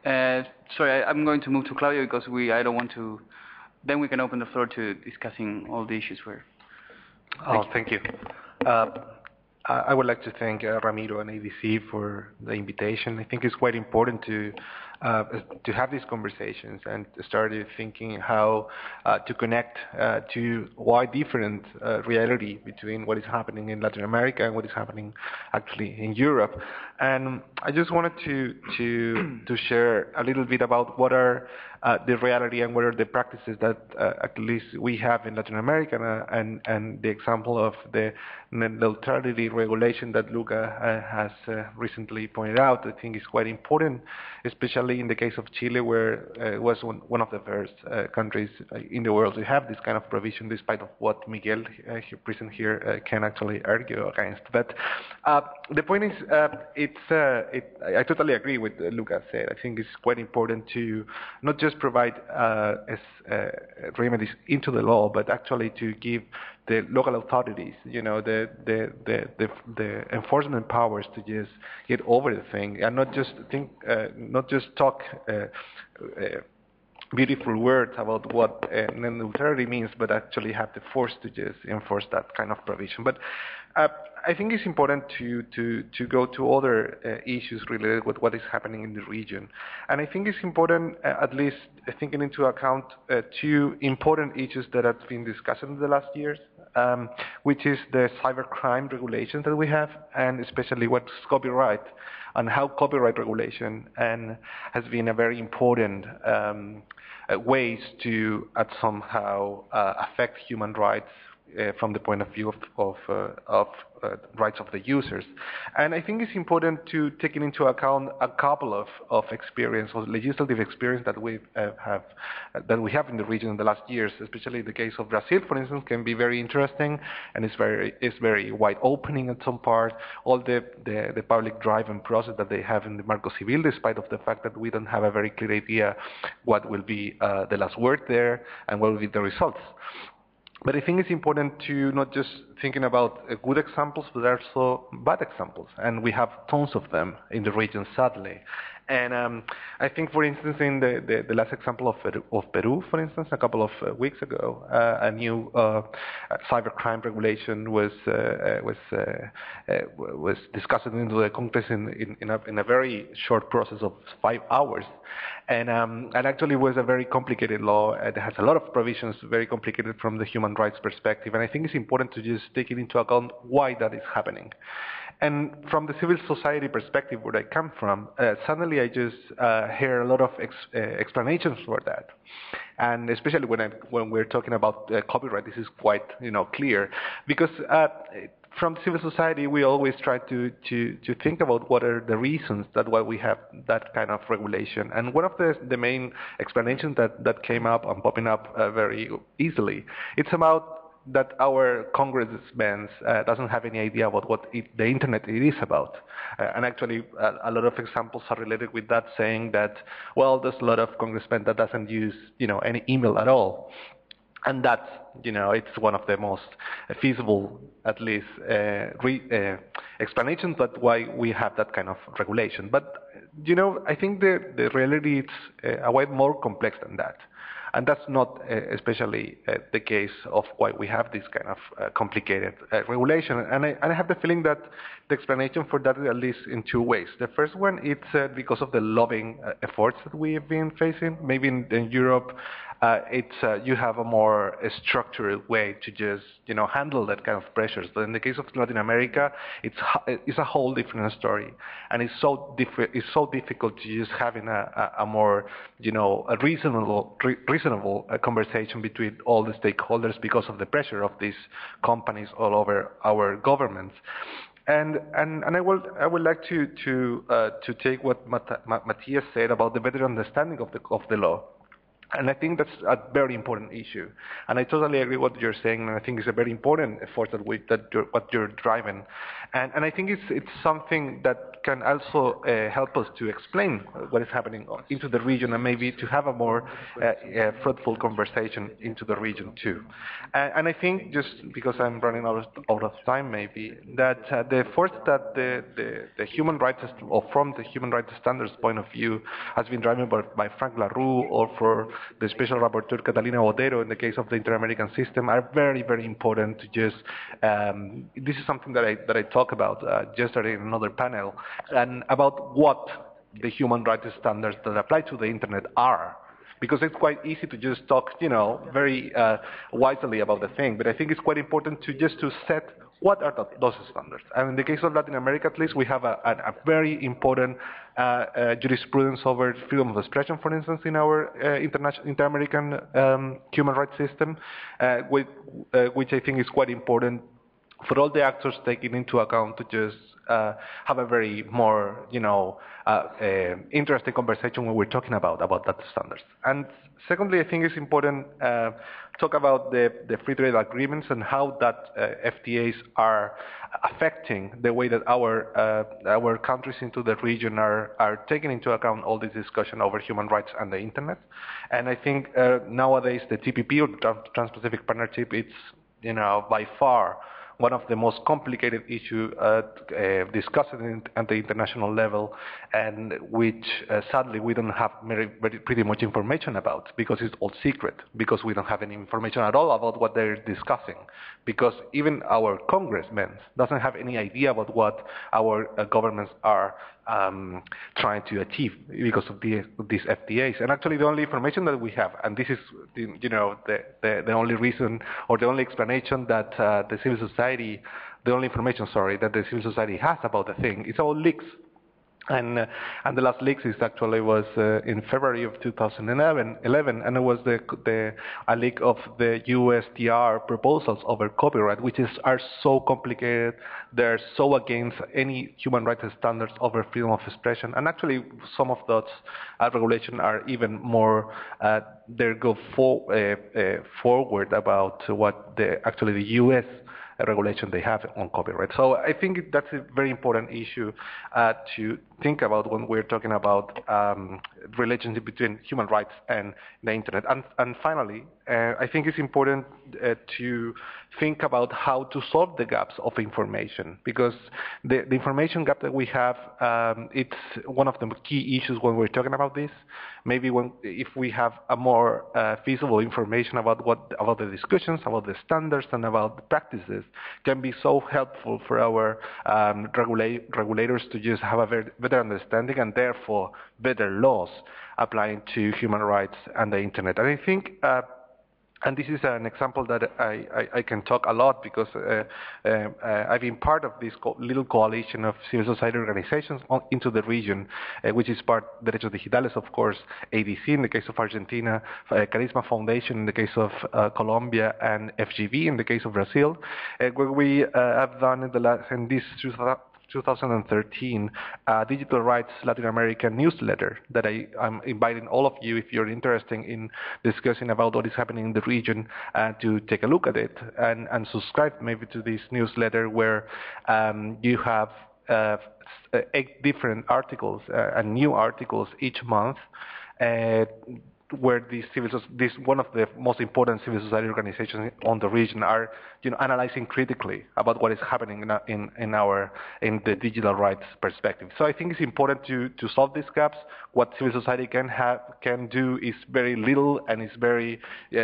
Uh, sorry, I, am going to move to Claudio because we I don't want to. Then we can open the floor to discussing all the issues where. Oh, thank you. Uh, I would like to thank uh, Ramiro and ADC for the invitation. I think it's quite important to uh, to have these conversations and started thinking how uh, to connect uh, to why different uh, reality between what is happening in Latin America and what is happening actually in Europe. And I just wanted to to to share a little bit about what are uh, the reality and what are the practices that at least we have in Latin America and, and the example of the neutrality regulation that Luca has recently pointed out, I think is quite important, especially in the case of Chile, where uh, it was one, of the first uh, countries uh, in the world to have this kind of provision, despite of what Miguel, uh, present here, can actually argue against. But the point is, it's, it, I totally agree with what Luca said. I think it's quite important to not just provide uh, as, uh, remedies into the law, but actually to give the local authorities, you know, the, the, the, the, the enforcement powers to just get over the thing and not just think, uh, not just talk uh, uh, beautiful words about what uh, neutrality means, but actually have the force to just enforce that kind of provision. But uh, I think it's important to, to, to go to other uh, issues related with what is happening in the region. And I think it's important, uh, at least taking into account uh, two important issues that have been discussed in the last years. Um, which is the cybercrime regulations that we have, and especially what's copyright and how copyright regulation and has been a very important um, uh, ways to uh, somehow uh, affect human rights uh, from the point of view of, of, uh, of uh, rights of the users. And I think it's important to take into account a couple of, of experience or legislative experience that we uh, have that we have in the region in the last years, especially the case of Brazil, for instance, can be very interesting and it's very it's very wide opening at some part. All the, the, the public drive and process that they have in the Marco Civil, despite of the fact that we don't have a very clear idea what will be uh, the last word there and what will be the results. But I think it's important to not just thinking about uh, good examples, but also bad examples. And we have tons of them in the region, sadly. And um, I think, for instance, in the, the, the last example of, of, Peru, for instance, a couple of uh, weeks ago, uh, a new uh, cybercrime regulation was uh, uh, was was discussed into the Congress in in, in, a, in, a, very short process of five hours, and um, and actually was a very complicated law. It has a lot of provisions, very complicated from the human rights perspective. And I think it's important to just take it into account why that is happening. And from the civil society perspective, where I come from, uh, suddenly I just uh, hear a lot of ex- uh, explanations for that. And especially when, I, when we're talking about uh, copyright, this is quite you know clear because uh, from civil society, we always try to, to, to think about what are the reasons that why we have that kind of regulation. And one of the, the main explanations that, that came up and popping up uh, very easily, it's about that our congressmen uh, doesn't have any idea about what it, the internet it is about. Uh, and actually, uh, a lot of examples are related with that, saying that, well, there's a lot of congressmen that doesn't use, you know, any email at all. And that's, you know, it's one of the most feasible, at least, uh, re, uh, explanations that why we have that kind of regulation. But, you know, I think the, the reality is uh, a way more complex than that. And that's not uh, especially uh, the case of why we have this kind of uh, complicated regulation. And I, and I, have the feeling that the explanation for that is at least in two ways. The first one, it's because of the lobbying efforts that we have been facing. Maybe in, in Europe, uh, it's uh, you have a more structured way to just you know handle that kind of pressures. But in the case of Latin America, it's it's a whole different story, and it's so diff- it's so difficult to just having a, a, a more you know a reasonable re- reasonable uh, conversation between all the stakeholders because of the pressure of these companies all over our governments. And, and, and I, will, I would like to, to, uh, to take what Mat- Matthias said about the better understanding of the, of the law. And I think that's a very important issue. And I totally agree with what you're saying, and I think it's a very important effort that, we, that you're, what you're driving. And, and I think it's, it's something that can also uh, help us to explain what is happening into the region and maybe to have a more uh, uh, fruitful conversation into the region too. And, and, I think just because I'm running out of, time maybe, that uh, the force that the, the, the, human rights, or from the human rights standards point of view, has been driven by, by Frank La Rue or for the special rapporteur Catalina Botero in the case of the Inter-American system are very, very important to just, um, this is something that I, that I talked about uh, yesterday in another panel, and about what the human rights standards that apply to the internet are because it's quite easy to just talk, you know, very uh, wisely about the thing. But I think it's quite important to just to set what are those standards? And in the case of Latin America, at least, we have a, a, very important uh, uh, jurisprudence over freedom of expression, for instance, in our uh, international, inter-American um, human rights system, uh, uh, which I think is quite important for all the actors taking into account to just uh, have a very more, you know, uh, uh, interesting conversation when we're talking about about that standards. And secondly, I think it's important uh, talk about the, the free trade agreements and how that uh, FTAs are affecting the way that our uh, our countries into the region are are taking into account all this discussion over human rights and the internet. And I think nowadays the TPP or the Trans-Pacific Partnership, it's you know by far one of the most complicated issues uh, uh, discussed at the international level, and which uh, sadly we don't have very, very, pretty much information about because it's all secret, because we don't have any information at all about what they're discussing, because even our congressmen doesn't have any idea about what our uh, governments are um, trying to achieve because of the, these FTAs. And actually, the only information that we have, and this is, the, you know, the, the, the only reason or the only explanation that uh, the civil society, the only information, sorry, that the civil society has about the thing is all leaks and, uh, and the last leak is actually was uh, in February of 2011, 11, and it was the, the a leak of the USTR proposals over copyright, which is are so complicated. They're so against any human rights standards over freedom of expression, and actually some of those uh, regulations are even more. Uh, they go for, uh, uh, forward about what the actually the U.S regulation they have on copyright. So I think that's a very important issue uh, to think about when we're talking about um, relationship between human rights and the internet. And, and finally, uh, I think it's important uh, to think about how to solve the gaps of information because the, the information gap that we have, um, it's one of the key issues when we're talking about this. Maybe when, if we have a more uh, feasible information about what about the discussions, about the standards, and about the practices, can be so helpful for our um, regula- regulators to just have a very, better understanding and therefore better laws applying to human rights and the internet. And I think uh, and this is an example that I, I, I can talk a lot because uh, uh, uh, I've been part of this co- little coalition of civil society organizations on, into the region, uh, which is part Derechos Digitales, of course, ADC in the case of Argentina, uh, Karisma Foundation in the case of uh, Colombia, and FGV in the case of Brazil, where we have done in, the last, in this 2013 uh, Digital Rights Latin American newsletter that I, am inviting all of you, if you're interested in discussing about what is happening in the region, uh, to take a look at it and, and subscribe maybe to this newsletter where um, you have uh, eight different articles uh, and new articles each month uh, where these civil, this one of the most important civil society organizations on the region are, you know, analyzing critically about what is happening in, in, in our in the digital rights perspective. So I think it's important to to solve these gaps. What civil society can have can do is very little and it's very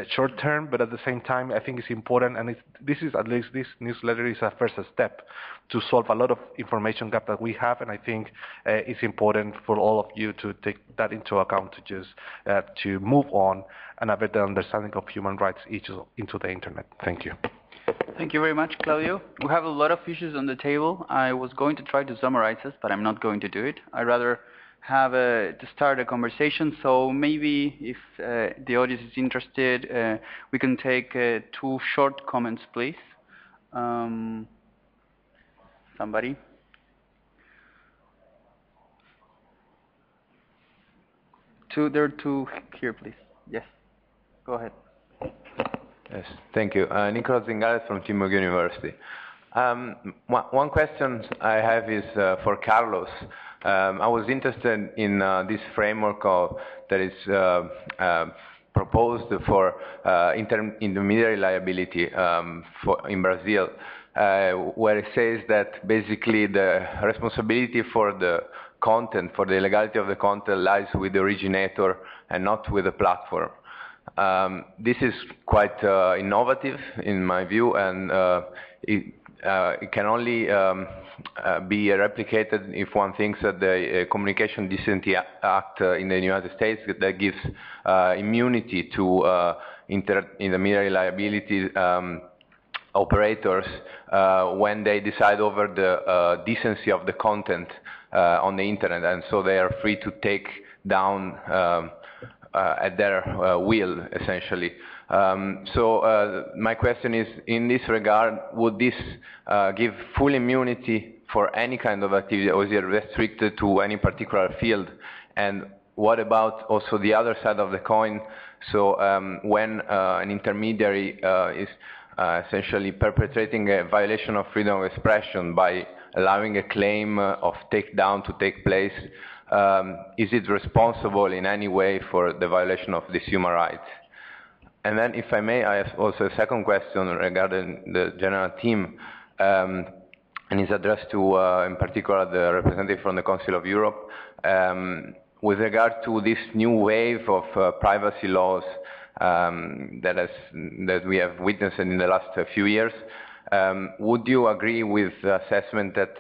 short term, but at the same time, I think it's important. And it's, this is at least this newsletter is a first step to solve a lot of information gap that we have, and I think uh, it's important for all of you to take that into account to just uh, to move on and have a better understanding of human rights issues into the internet. Thank you. Thank you very much, Claudio. We have a lot of issues on the table. I was going to try to summarize this, but I'm not going to do it. I'd rather have a, to start a conversation. So maybe if uh, the audience is interested, uh, we can take uh, two short comments, please. Um, Somebody? Two, there are two here, please. Yes. Go ahead. Yes, thank you. Uh, Nicolas Zingales from Tilburg University. Um, one, question I have is uh, for Carlos. Um, I was interested in uh, this framework of, that is uh, uh, proposed for uh, intermediary liability um, for, in Brazil where it says that basically the responsibility for the content, for the legality of the content lies with the originator and not with the platform. Um, this is quite uh, innovative in my view, and uh, it, uh, it, can only um, uh, be replicated if one thinks that the uh, Communication Decency Act in the United States that gives immunity to intermediary liability um, operators uh, when they decide over the uh, decency of the content uh, on the internet, and so they are free to take down um, uh, at their uh, will, essentially. Um, so uh, my question is, in this regard, would this give full immunity for any kind of activity, or is it restricted to any particular field? And what about also the other side of the coin? So um, when an intermediary is uh, essentially perpetrating a violation of freedom of expression by allowing a claim uh, of takedown to take place, um, is it responsible in any way for the violation of these human rights? And then, if I may, I have also a second question regarding the general team. um, and is addressed to, uh, in particular, the representative from the Council of Europe. Um, with regard to this new wave of uh, privacy laws that, has, that we have witnessed in the last uh, few years, um, would you agree with the assessment that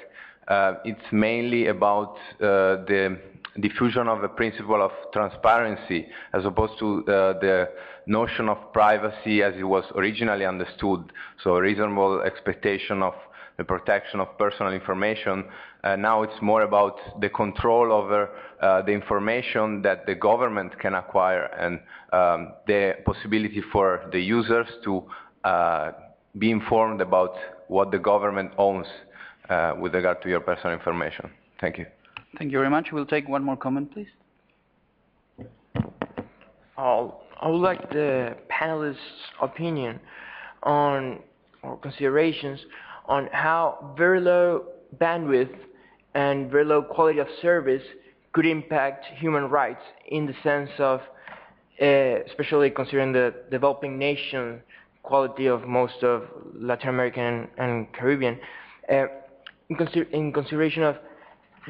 uh, it's mainly about uh, the diffusion of the principle of transparency as opposed to the notion of privacy as it was originally understood, so reasonable expectation of the protection of personal information. Now it's more about the control over uh, the information that the government can acquire and um, the possibility for the users to uh, be informed about what the government owns uh, with regard to your personal information. Thank you. Thank you very much. We'll take one more comment, please. I'll, I would like the panelists' opinion on or considerations on how very low bandwidth and very low quality of service could impact human rights in the sense of, uh, especially considering the developing nation quality of most of Latin American and Caribbean, uh, in, consider in, consideration of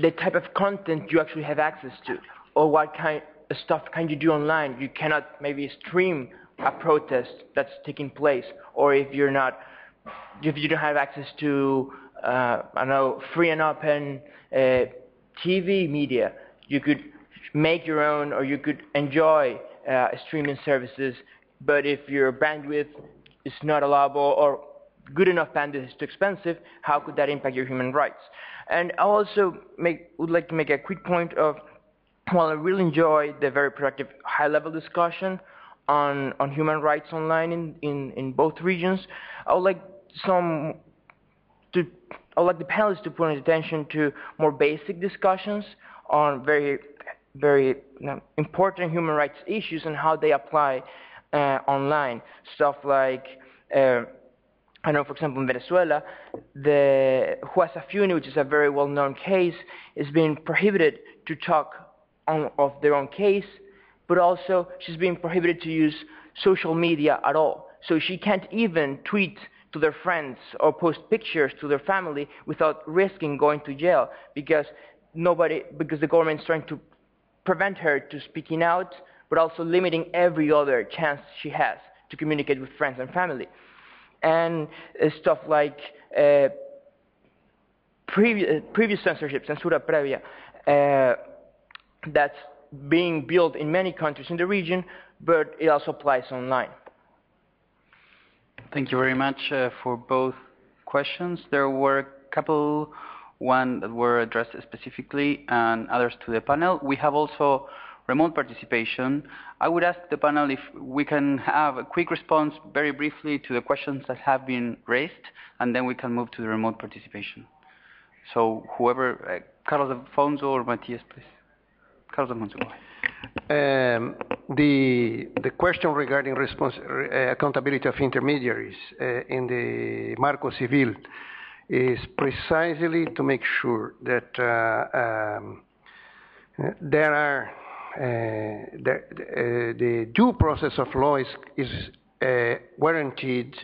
the type of content you actually have access to, or what kind of stuff can you do online. You cannot maybe stream a protest that's taking place, or if you're not if you don't have access to, uh, I know, free and open uh, TV media, you could make your own or you could enjoy uh, streaming services. But if your bandwidth is not allowable or good enough bandwidth is too expensive, how could that impact your human rights? And I also make, would like to make a quick point of, while I really enjoy the very productive high-level discussion on, on human rights online in, in, in both regions, I would like some to I'd like the panelists to put attention to more basic discussions on very very important human rights issues and how they apply uh, online. Stuff like uh, I know, for example, in Venezuela, the Juez Afiuni, which is a very well-known case, is being prohibited to talk on, of their own case, but also she's being prohibited to use social media at all. So she can't even tweet to their friends or post pictures to their family without risking going to jail because nobody, because the government is trying to prevent her to speaking out, but also limiting every other chance she has to communicate with friends and family. And uh, stuff like uh, previous, previous censorship, censura previa, uh, that's being built in many countries in the region, but it also applies online. Thank you very much uh, for both questions. There were a couple, one that were addressed specifically and others to the panel. We have also remote participation. I would ask the panel if we can have a quick response very briefly to the questions that have been raised, and then we can move to the remote participation. So whoever, uh, Carlos Afonso or Matthias, please. Carlos Afonso. Um, the, the question regarding respons- uh, accountability of intermediaries uh, in the Marco Civil is precisely to make sure that uh, um, there are the, the, due process of law is, is guaranteed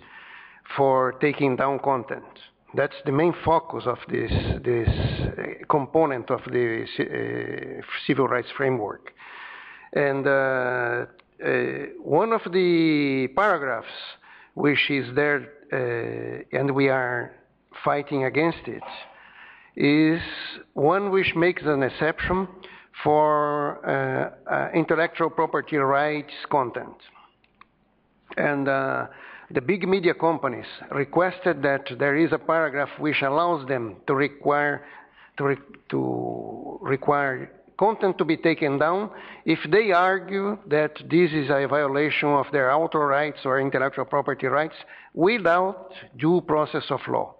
for taking down content. That's the main focus of this, this component of the uh, civil rights framework. And uh, uh, one of the paragraphs which is there, uh, and we are fighting against it, is one which makes an exception for uh, uh, intellectual property rights content. And uh, the big media companies requested that there is a paragraph which allows them to require to, re to require content to be taken down if they argue that this is a violation of their author rights or intellectual property rights without due process of law.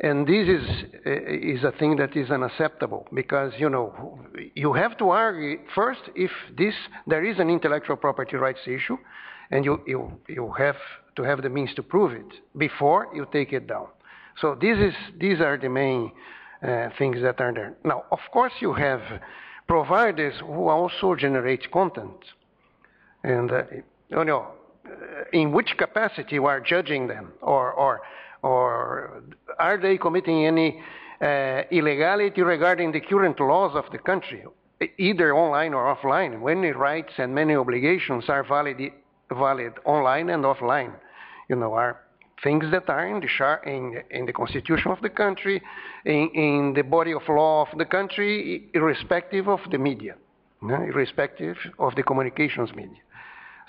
And this is, is a thing that is unacceptable because, you know, you have to argue first if this, there is an intellectual property rights issue and you, you, you have to have the means to prove it before you take it down. So this is, these are the main uh, things that are there. Now, of course, you have providers who also generate content. And, uh, you know, in which capacity you are judging them or, or, or are they committing any uh, illegality regarding the current laws of the country, either online or offline? Many rights and many obligations are valid, valid online and offline. You know, are things that are in the, char- in, in the constitution of the country, in, in, the body of law of the country, irrespective of the media, irrespective of the communications media.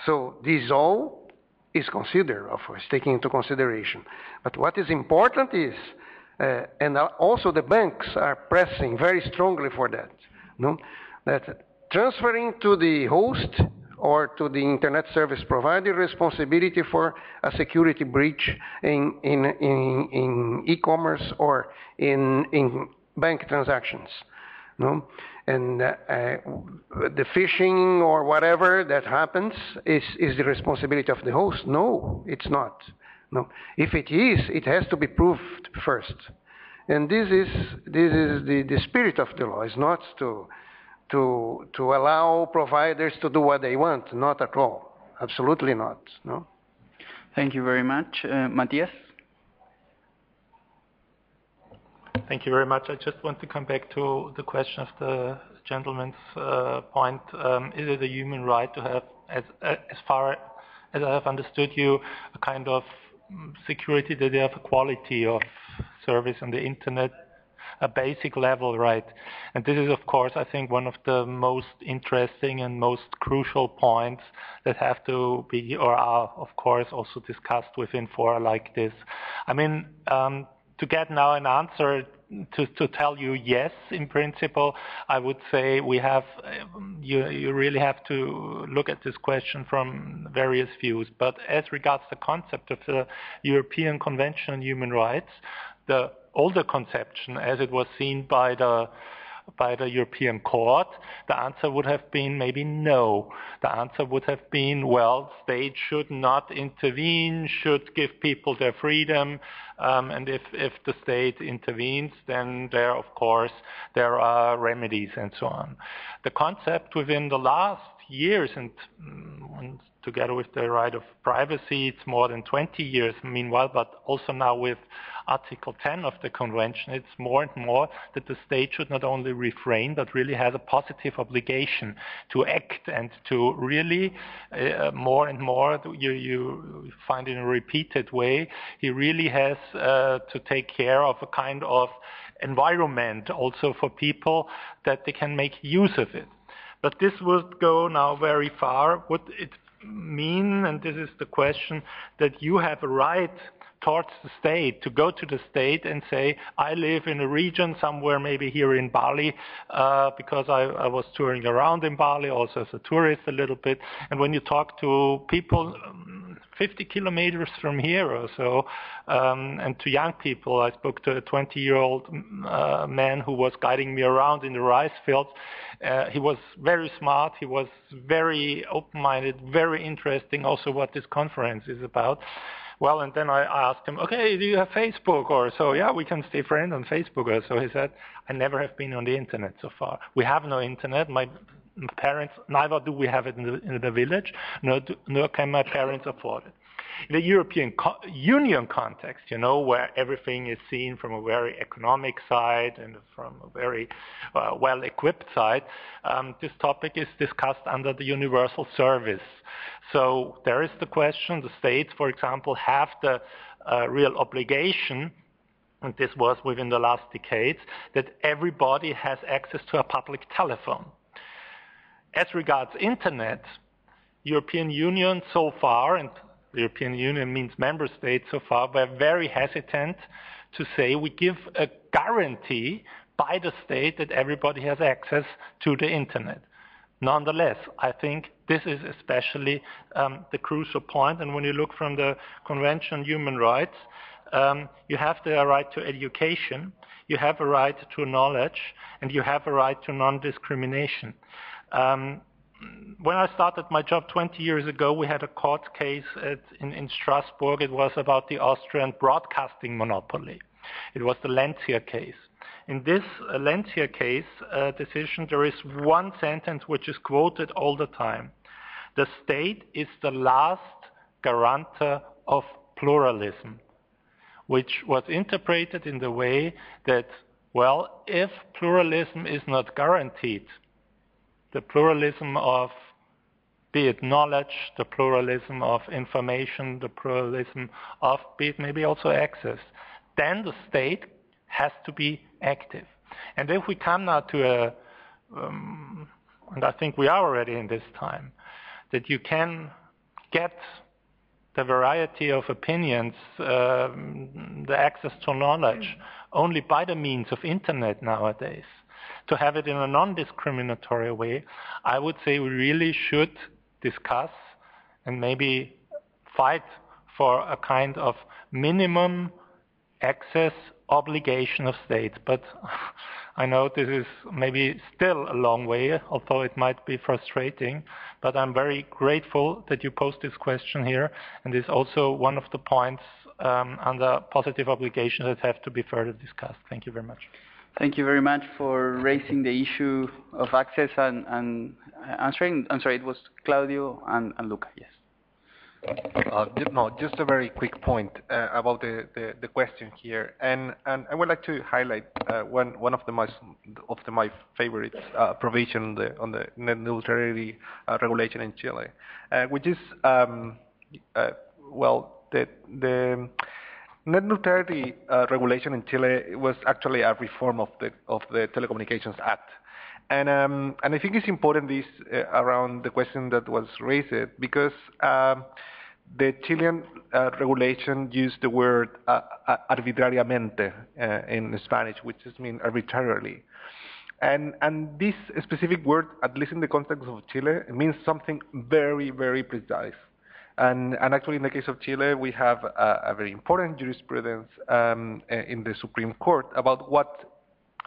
So this all is considered, of course, taken into consideration. But what is important is, uh, and also the banks are pressing very strongly for that, no? that transferring to the host or to the internet service provider responsibility for a security breach in, in, in, in e-commerce or in, in bank transactions. No? And uh, the phishing or whatever that happens is, is the responsibility of the host? No, it's not. No. If it is, it has to be proved first. And this is, this is the, the spirit of the law, is not to, to, to allow providers to do what they want. Not at all. Absolutely not. No? Thank you very much. Uh, Matthias? Thank you very much. I just want to come back to the question of the gentleman's uh, point. Um, is it a human right to have, as, as far as I have understood you, a kind of security that they have a quality of service on the internet a basic level, right? And this is, of course, I think one of the most interesting and most crucial points that have to be or are, of course, also discussed within fora like this. I mean, um, to get now an answer to, to tell you yes, in principle, I would say we have, um, you, you really have to look at this question from various views. But as regards the concept of the European Convention on Human Rights, the older conception as it was seen by the by the European Court, the answer would have been maybe no. The answer would have been, well, state should not intervene, should give people their freedom, um, and if, if the state intervenes, then there, of course, there are remedies and so on. The concept within the last years and, mm, and together with the right of privacy, it's more than 20 years meanwhile, but also now with Article 10 of the Convention, it's more and more that the state should not only refrain, but really has a positive obligation to act and to really uh, more and more, you, you find in a repeated way, he really has uh, to take care of a kind of environment also for people that they can make use of it. But this would go now very far. Would it mean, and this is the question, that you have a right towards the state, to go to the state and say, I live in a region somewhere, maybe here in Bali, uh, because I, I, was touring around in Bali, also as a tourist a little bit. And when you talk to people um, 50 kilometers from here or so, um, and to young people, I spoke to a 20-year-old uh, man who was guiding me around in the rice fields. Uh, he was very smart. He was very open-minded, very interesting. Also, what this conference is about. Well, and then I asked him, okay, do you have Facebook or so? Yeah, we can stay friends on Facebook or so. He said, I never have been on the internet so far. We have no internet. My parents, neither do we have it in the, in the village, nor, do, nor can my parents afford it. In the European co- Union context, you know, where everything is seen from a very economic side and from a very uh, well-equipped side, um, this topic is discussed under the universal service. So there is the question, the states, for example, have the uh, real obligation and this was within the last decades, that everybody has access to a public telephone. As regards internet, European Union so far, and the European Union means member states so far, were very hesitant to say we give a guarantee by the state that everybody has access to the internet. Nonetheless, I think this is especially um, the crucial point. And when you look from the Convention on Human Rights, um, you have the right to education, you have a right to knowledge, and you have a right to non-discrimination. Um, when I started my job 20 years ago, we had a court case at, in, in, Strasbourg. It was about the Austrian broadcasting monopoly. It was the Lentia case. In this uh, case uh, decision, there is one sentence which is quoted all the time. The state is the last guarantor of pluralism. which was interpreted in the way that, well, if pluralism is not guaranteed, the pluralism of be it knowledge, the pluralism of information, the pluralism of be it maybe also access, then the state has to be active. And if we come now to a, um, and I think we are already in this time, that you can get the variety of opinions, um, the access to knowledge, only by the means of internet nowadays. To have it in a non-discriminatory way, I would say we really should discuss and maybe fight for a kind of minimum access obligation of state. But I know this is maybe still a long way, although it might be frustrating. But I'm very grateful that you posed this question here, and is also one of the points um, under positive obligations that have to be further discussed. Thank you very much. Thank you very much for raising the issue of access and, and answering. I'm sorry, it was Claudio and, and Luca, yes. Uh, no, just a very quick point uh, about the, the, the, question here, and, and I would like to highlight uh, one one of the most of the, my favorite uh, provision on the, on the net neutrality uh, regulation in Chile, uh, which is um, well the the net neutrality regulation in Chile was actually a reform of the of the Telecommunications Act. And, um, and I think it's important this uh, around the question that was raised because um, the Chilean uh, regulation used the word uh, arbitrariamente uh, in Spanish, which just means arbitrarily. And, and this specific word, at least in the context of Chile, means something very, very precise. And, and actually, in the case of Chile, we have a, a very important jurisprudence um, in the Supreme Court about what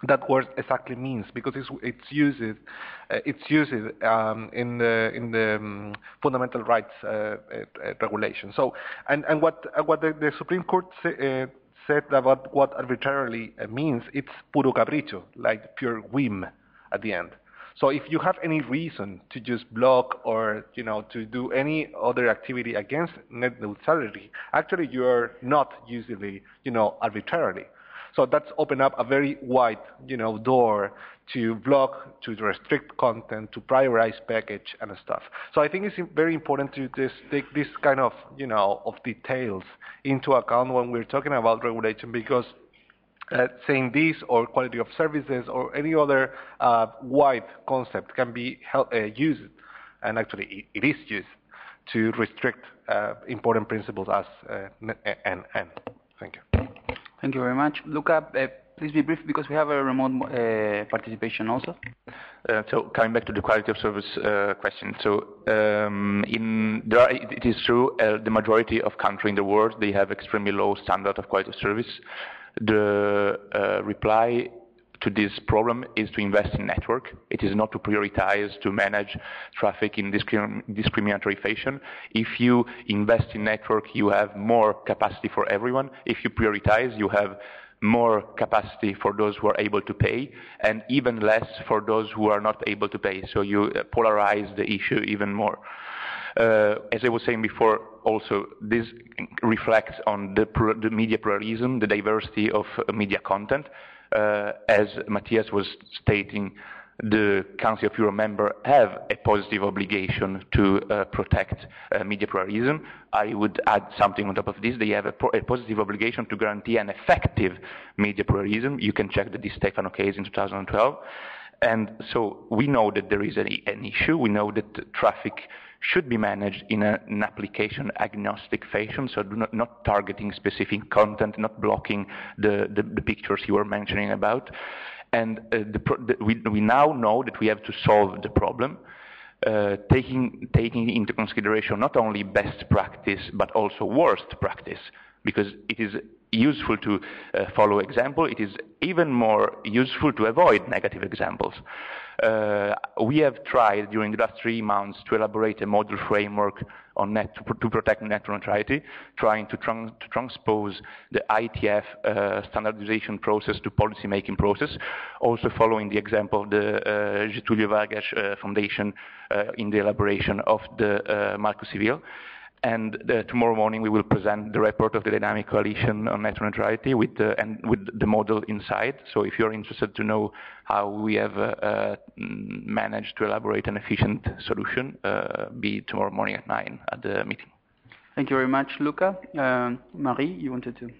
that word exactly means because it's, it's used uh, it's used um, in the in the um, fundamental rights uh, uh, regulation. So and and what what the, the Supreme Court say, said about what arbitrarily means it's puro capricho, like pure whim at the end. So if you have any reason to just block or you know to do any other activity against net neutrality, actually you are not usually you know arbitrarily. So that's opened up a very wide, you know, door to block, to restrict content, to prioritize package and stuff. So I think it's very important to just take this kind of, you know, of details into account when we're talking about regulation because saying this or quality of services or any other uh, wide concept can be uh, used, and actually it, it is used, to restrict uh, important principles as uh, and, and. Thank you. Thank you very much. Luca, uh, please be brief because we have a remote uh, participation also. Uh, so coming back to the quality of service uh, question. So um, in there are, it is true uh, the majority of countries in the world they have extremely low standard of quality of service. The uh, reply to this problem is to invest in network. It is not to prioritize to manage traffic in discrim discriminatory fashion. If you invest in network, you have more capacity for everyone. If you prioritize, you have more capacity for those who are able to pay and even less for those who are not able to pay. So you polarize the issue even more. Uh, as I was saying before, also this reflects on the, the media pluralism, the diversity of uh, media content uh, as Matthias was stating, the Council of Europe members have a positive obligation to uh, protect uh, media pluralism. I would add something on top of this. They have a, a, positive obligation to guarantee an effective media pluralism. You can check the Di Stefano case in 2012. And so we know that there is an, an issue. We know that traffic should be managed in a, an application agnostic fashion, so not, not, targeting specific content, not blocking the, the, the pictures you were mentioning about. And uh, the, we, we, now know that we have to solve the problem, uh, taking, taking into consideration not only best practice, but also worst practice, because it is useful to uh, follow example, it is even more useful to avoid negative examples. Uh, we have tried during the last three months to elaborate a model framework on net to, to protect net neutrality, trying to, to transpose the ITF uh, standardization process to policy-making process, also following the example of the uh, Getulio Vargas Foundation in the elaboration of the Marco Civil. And uh, tomorrow morning we will present the report of the Dynamic Coalition on Net Neutrality with the, and with the model inside. So if you're interested to know how we have uh, uh, managed to elaborate an efficient solution, uh, be tomorrow morning at 9 at the meeting. Thank you very much, Luca. Uh, Marie, you wanted to?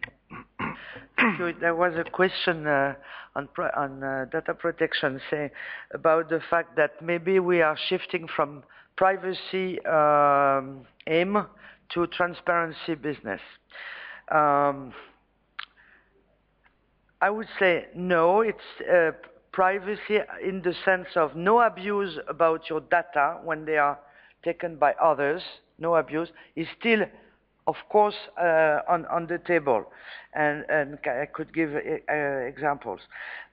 Thank you. There was a question uh, on, on uh, data protection say, about the fact that maybe we are shifting from privacy um, aim to transparency business. Um, I would say no, it's uh, privacy in the sense of no abuse about your data when they are taken by others, no abuse, is still, of course, uh, on, on the table. And, and I could give uh, examples.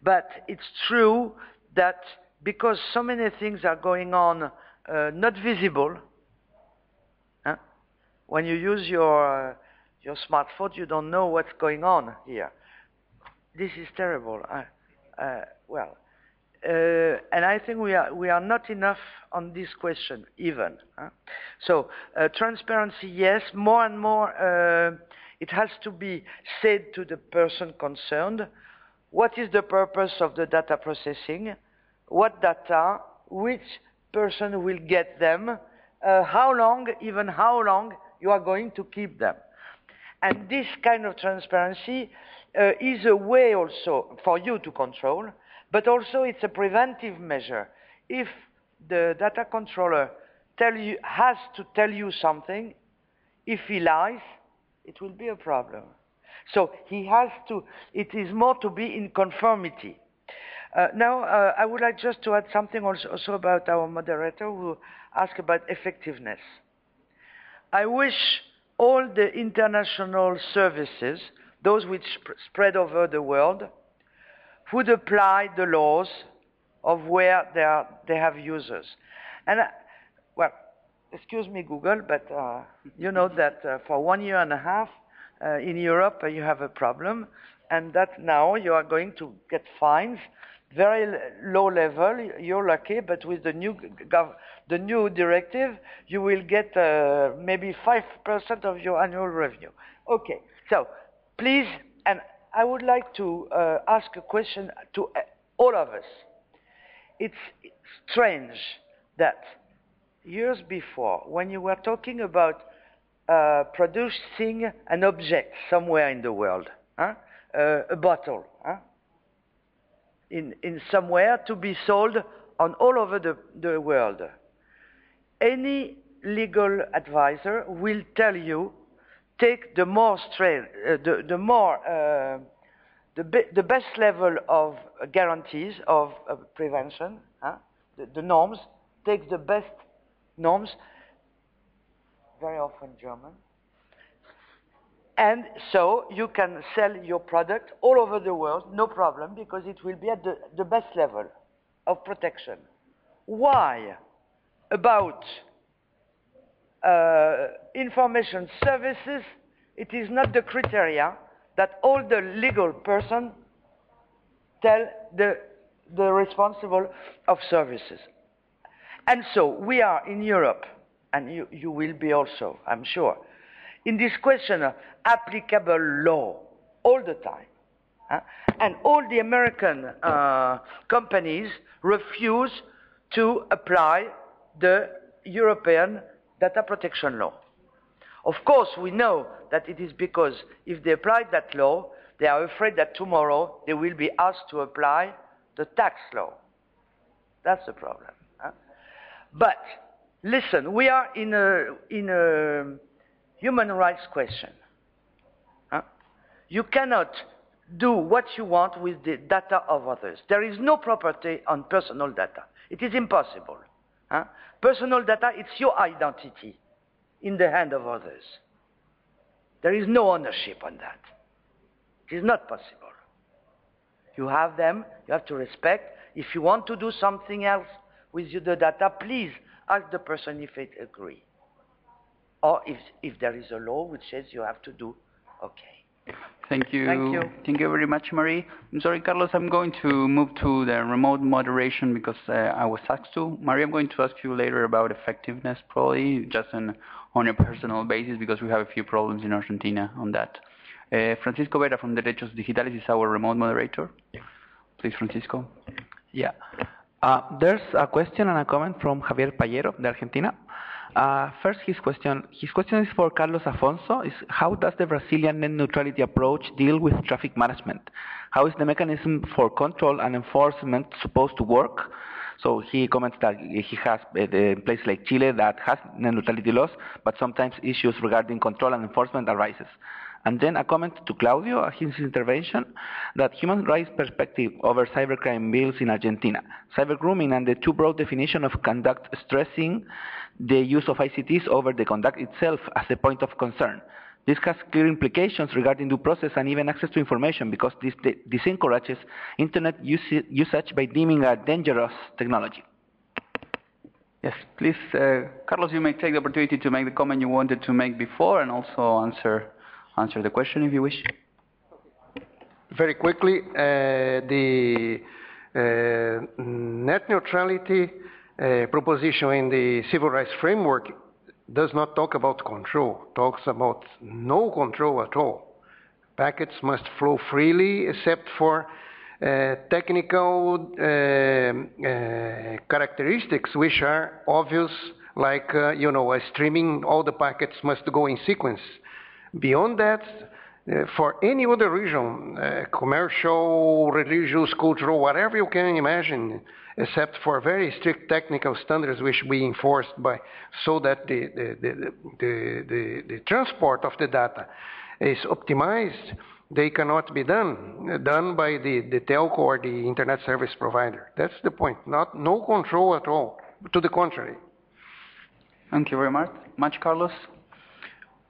But it's true that because so many things are going on uh, not visible. Huh? When you use your, uh, your smartphone, you don't know what's going on here. This is terrible. Uh, well, uh, and I think we are, we are not enough on this question, even. Huh? So, uh, transparency, yes, more and more, uh, it has to be said to the person concerned. What is the purpose of the data processing? What data? Which person will get them, uh, how long, even how long you are going to keep them. And this kind of transparency uh, is a way also for you to control, but also it's a preventive measure. If the data controller tell you, has to tell you something, if he lies, it will be a problem. So he has to, it is more to be in conformity. Uh, now, uh, I would like just to add something also, also, about our moderator who asked about effectiveness. I wish all the international services, those which sp spread over the world, would apply the laws of where they, are, they have users. And, uh, well, excuse me, Google, but uh, you know that uh, for one year and a half uh, in Europe you have a problem, and that now you are going to get fines very low level, you're lucky, but with the new, the new directive, you will get uh, maybe 5% of your annual revenue. Okay, so please, and I would like to uh, ask a question to uh, all of us. It's strange that years before, when you were talking about uh, producing an object somewhere in the world, huh? uh, a bottle, huh? In, in somewhere to be sold on all over the, the world. Any legal advisor will tell you take the more strain, uh, the, the more uh, the, be, the best level of guarantees of, of prevention, huh? the, the, norms, take the best norms, very often German, and so you can sell your product all over the world, no problem, because it will be at the, the best level of protection. Why? About uh, information services, it is not the criteria that all the legal person tell the, the responsible of services. And so we are in Europe, and you, you will be also, I'm sure, in this question of applicable law all the time. Huh? And all the American uh, companies refuse to apply the European data protection law. Of course, we know that it is because if they apply that law, they are afraid that tomorrow they will be asked to apply the tax law. That's the problem. Huh? But listen, we are in a, in a human rights question. Huh? You cannot do what you want with the data of others. There is no property on personal data. It is impossible. Huh? Personal data, it's your identity in the hand of others. There is no ownership on that. It is not possible. You have them, you have to respect. If you want to do something else with the data, please ask the person if they agree or if, if there is a law which says you have to do, okay. Thank you. Thank you. Thank you very much, Marie. I'm sorry, Carlos, I'm going to move to the remote moderation because uh, I was asked to. Marie, I'm going to ask you later about effectiveness, probably just on, on a personal basis because we have a few problems in Argentina on that. Uh, Francisco Vera from Derechos Digitales is our remote moderator. Please, Francisco. Yeah. Uh, there's a question and a comment from Javier Pallero, de Argentina. Uh, first, his question. His question is for Carlos Afonso. Is how does the Brazilian net neutrality approach deal with traffic management? How is the mechanism for control and enforcement supposed to work? So he comments that he has a place like Chile that has net neutrality laws, but sometimes issues regarding control and enforcement arises. And then a comment to Claudio, his intervention, that human rights perspective over cybercrime bills in Argentina, cyber grooming and the too broad definition of conduct stressing the use of ICTs over the conduct itself as a point of concern. This has clear implications regarding due process and even access to information because this, encourages internet usage by deeming a dangerous technology. Yes, please, uh, Carlos, you may take the opportunity to make the comment you wanted to make before and also answer answer the question if you wish. Very quickly, uh, the uh, net neutrality uh, proposition in the civil rights framework does not talk about control, talks about no control at all. Packets must flow freely except for uh, technical uh, uh, characteristics which are obvious, like, you know, a streaming, all the packets must go in sequence. Beyond that, uh, for any other reason, uh, commercial, religious, cultural, whatever you can imagine, except for very strict technical standards which we enforced by, so that the, the, the, the, the transport of the data is optimized, they cannot be done, done by the, the telco or the internet service provider. That's the point. Not, no control at all. To the contrary. Thank you very much, much Carlos.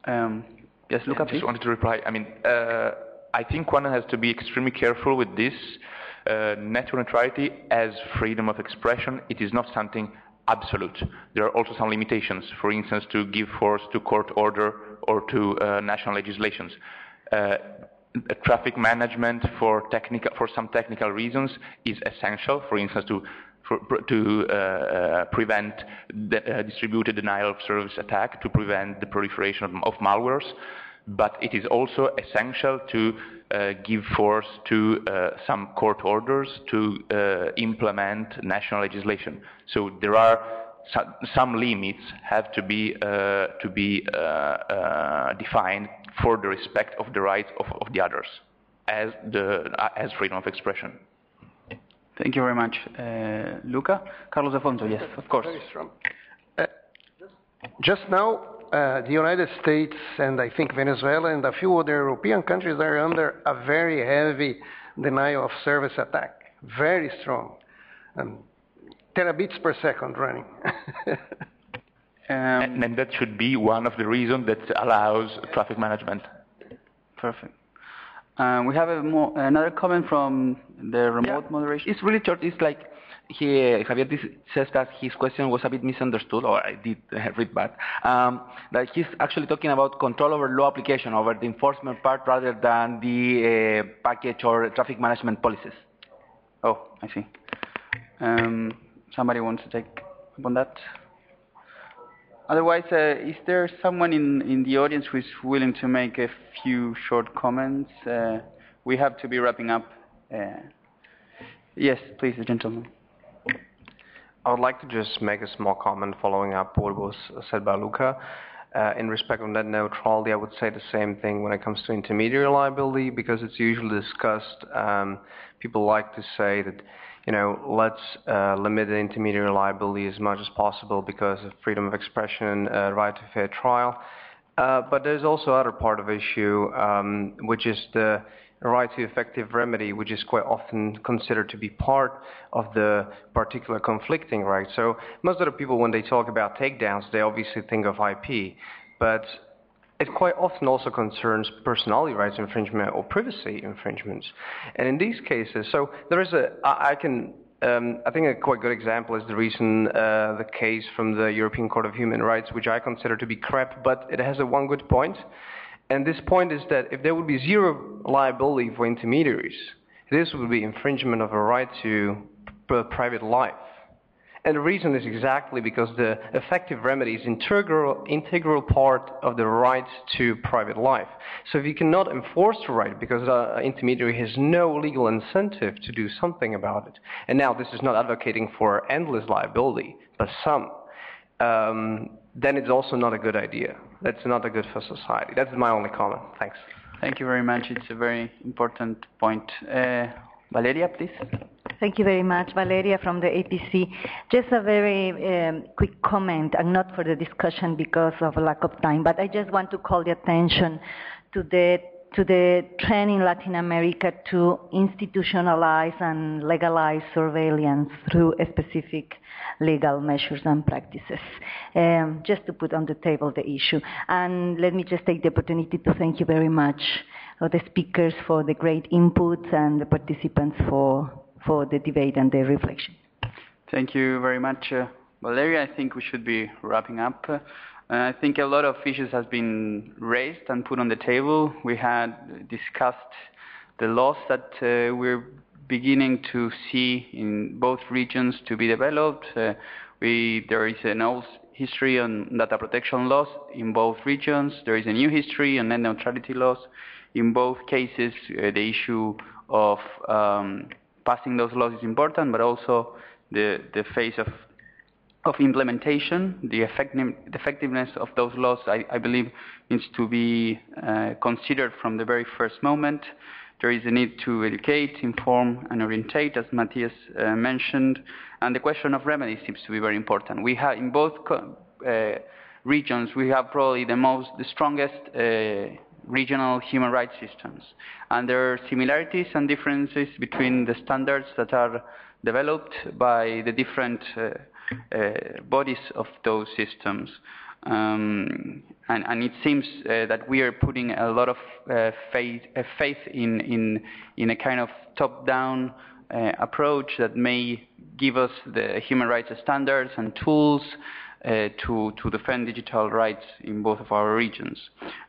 Um, yes, Luca, I just wanted to reply. I mean, uh, I think one has to be extremely careful with this uh, net neutrality as freedom of expression, it is not something absolute. There are also some limitations, for instance, to give force to court order or to uh, national legislations. Uh, traffic management for, technical, for some technical reasons is essential, for instance, to, to uh, uh prevent the, uh, distributed denial of service attack, to prevent the proliferation of, of malwares, but it is also essential to uh, give force to uh, some court orders to uh, implement national legislation. So there are some, some limits have to be uh, to be defined for the respect of the rights of, of the others, as the as freedom of expression. Thank you very much, Luca. Carlos Afonso, yes, of course. Very strong. just now, uh, the United States and I think Venezuela and a few other European countries are under a very heavy denial of service attack, very strong, um, terabits per second running. Um, and, and, that should be one of the reasons that allows traffic management. Perfect. Um, we have more, another comment from the remote yeah. moderation. It's really short. It's like he, Javier says that his question was a bit misunderstood, or I did read bad. Um, that he's actually talking about control over law application, over the enforcement part, rather than the uh, package or traffic management policies. Oh, I see. Um, somebody wants to take up on that? Otherwise, uh, is there someone in, in the audience who is willing to make a few short comments? Uh, we have to be wrapping up. Uh, yes, please, the gentleman. I would like to just make a small comment following up what was said by Luca. Uh, in respect of net neutrality, I would say the same thing when it comes to intermediary liability because it's usually discussed. Um, people like to say that, you know, let's uh, limit the intermediary liability as much as possible because of freedom of expression, uh, right to fair trial. Uh, but there's also other part of issue, um, which is the right to effective remedy, which is quite often considered to be part of the particular conflicting right. So most of the people, when they talk about takedowns, they obviously think of IP, but it quite often also concerns personality rights infringement or privacy infringements. And in these cases, so there is a, I can, um, I think a quite good example is the recent, uh, the case from the European Court of Human Rights, which I consider to be crap, but it has a one good point And this point is that if there would be zero liability for intermediaries, this would be infringement of a right to private life. And the reason is exactly because the effective remedy is integral, integral part of the right to private life. So if you cannot enforce the right because an intermediary has no legal incentive to do something about it, and now this is not advocating for endless liability, but some, um, then it's also not a good idea. That's not a good for society. That's my only comment. Thanks. Thank you very much. It's a very important point. Uh, Valeria, please. Thank you very much, Valeria from the APC. Just a very um, quick comment, and not for the discussion because of a lack of time, but I just want to call the attention to the to the trend in Latin America to institutionalize and legalize surveillance through specific legal measures and practices. Um, just to put on the table the issue. And let me just take the opportunity to thank you very much, uh, the speakers for the great input and the participants for for the debate and the reflection. Thank you very much, uh, Valeria. I think we should be wrapping up. Uh, I think a lot of issues has been raised and put on the table. We had discussed the laws that uh, we're beginning to see in both regions to be developed. Uh, we, there is an old history on data protection laws in both regions. There is a new history on net neutrality laws. In both cases, uh, the issue of um, passing those laws is important, but also the, the phase of, of implementation, the, effective, effectiveness of those laws, I, I believe, needs to be uh, considered from the very first moment. There is a need to educate, inform, and orientate, as Matthias uh, mentioned, and the question of remedy seems to be very important. We have in both uh, regions, we have probably the most, the strongest uh, regional human rights systems. And there are similarities and differences between the standards that are developed by the different uh, uh, bodies of those systems. Um, and, and, it seems uh, that we are putting a lot of uh, faith, uh, faith in, in, in, a kind of top-down uh, approach that may give us the human rights standards and tools to, to defend digital rights in both of our regions.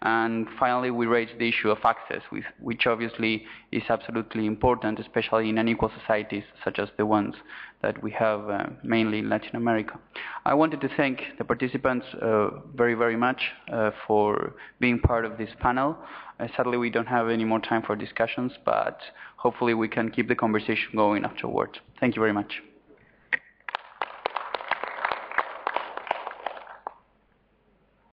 And finally, we raised the issue of access, which, which obviously is absolutely important, especially in unequal societies such as the ones that we have uh, mainly in Latin America. I wanted to thank the participants uh, very, very much uh, for being part of this panel. Uh, sadly, we don't have any more time for discussions, but hopefully we can keep the conversation going afterwards. Thank you very much.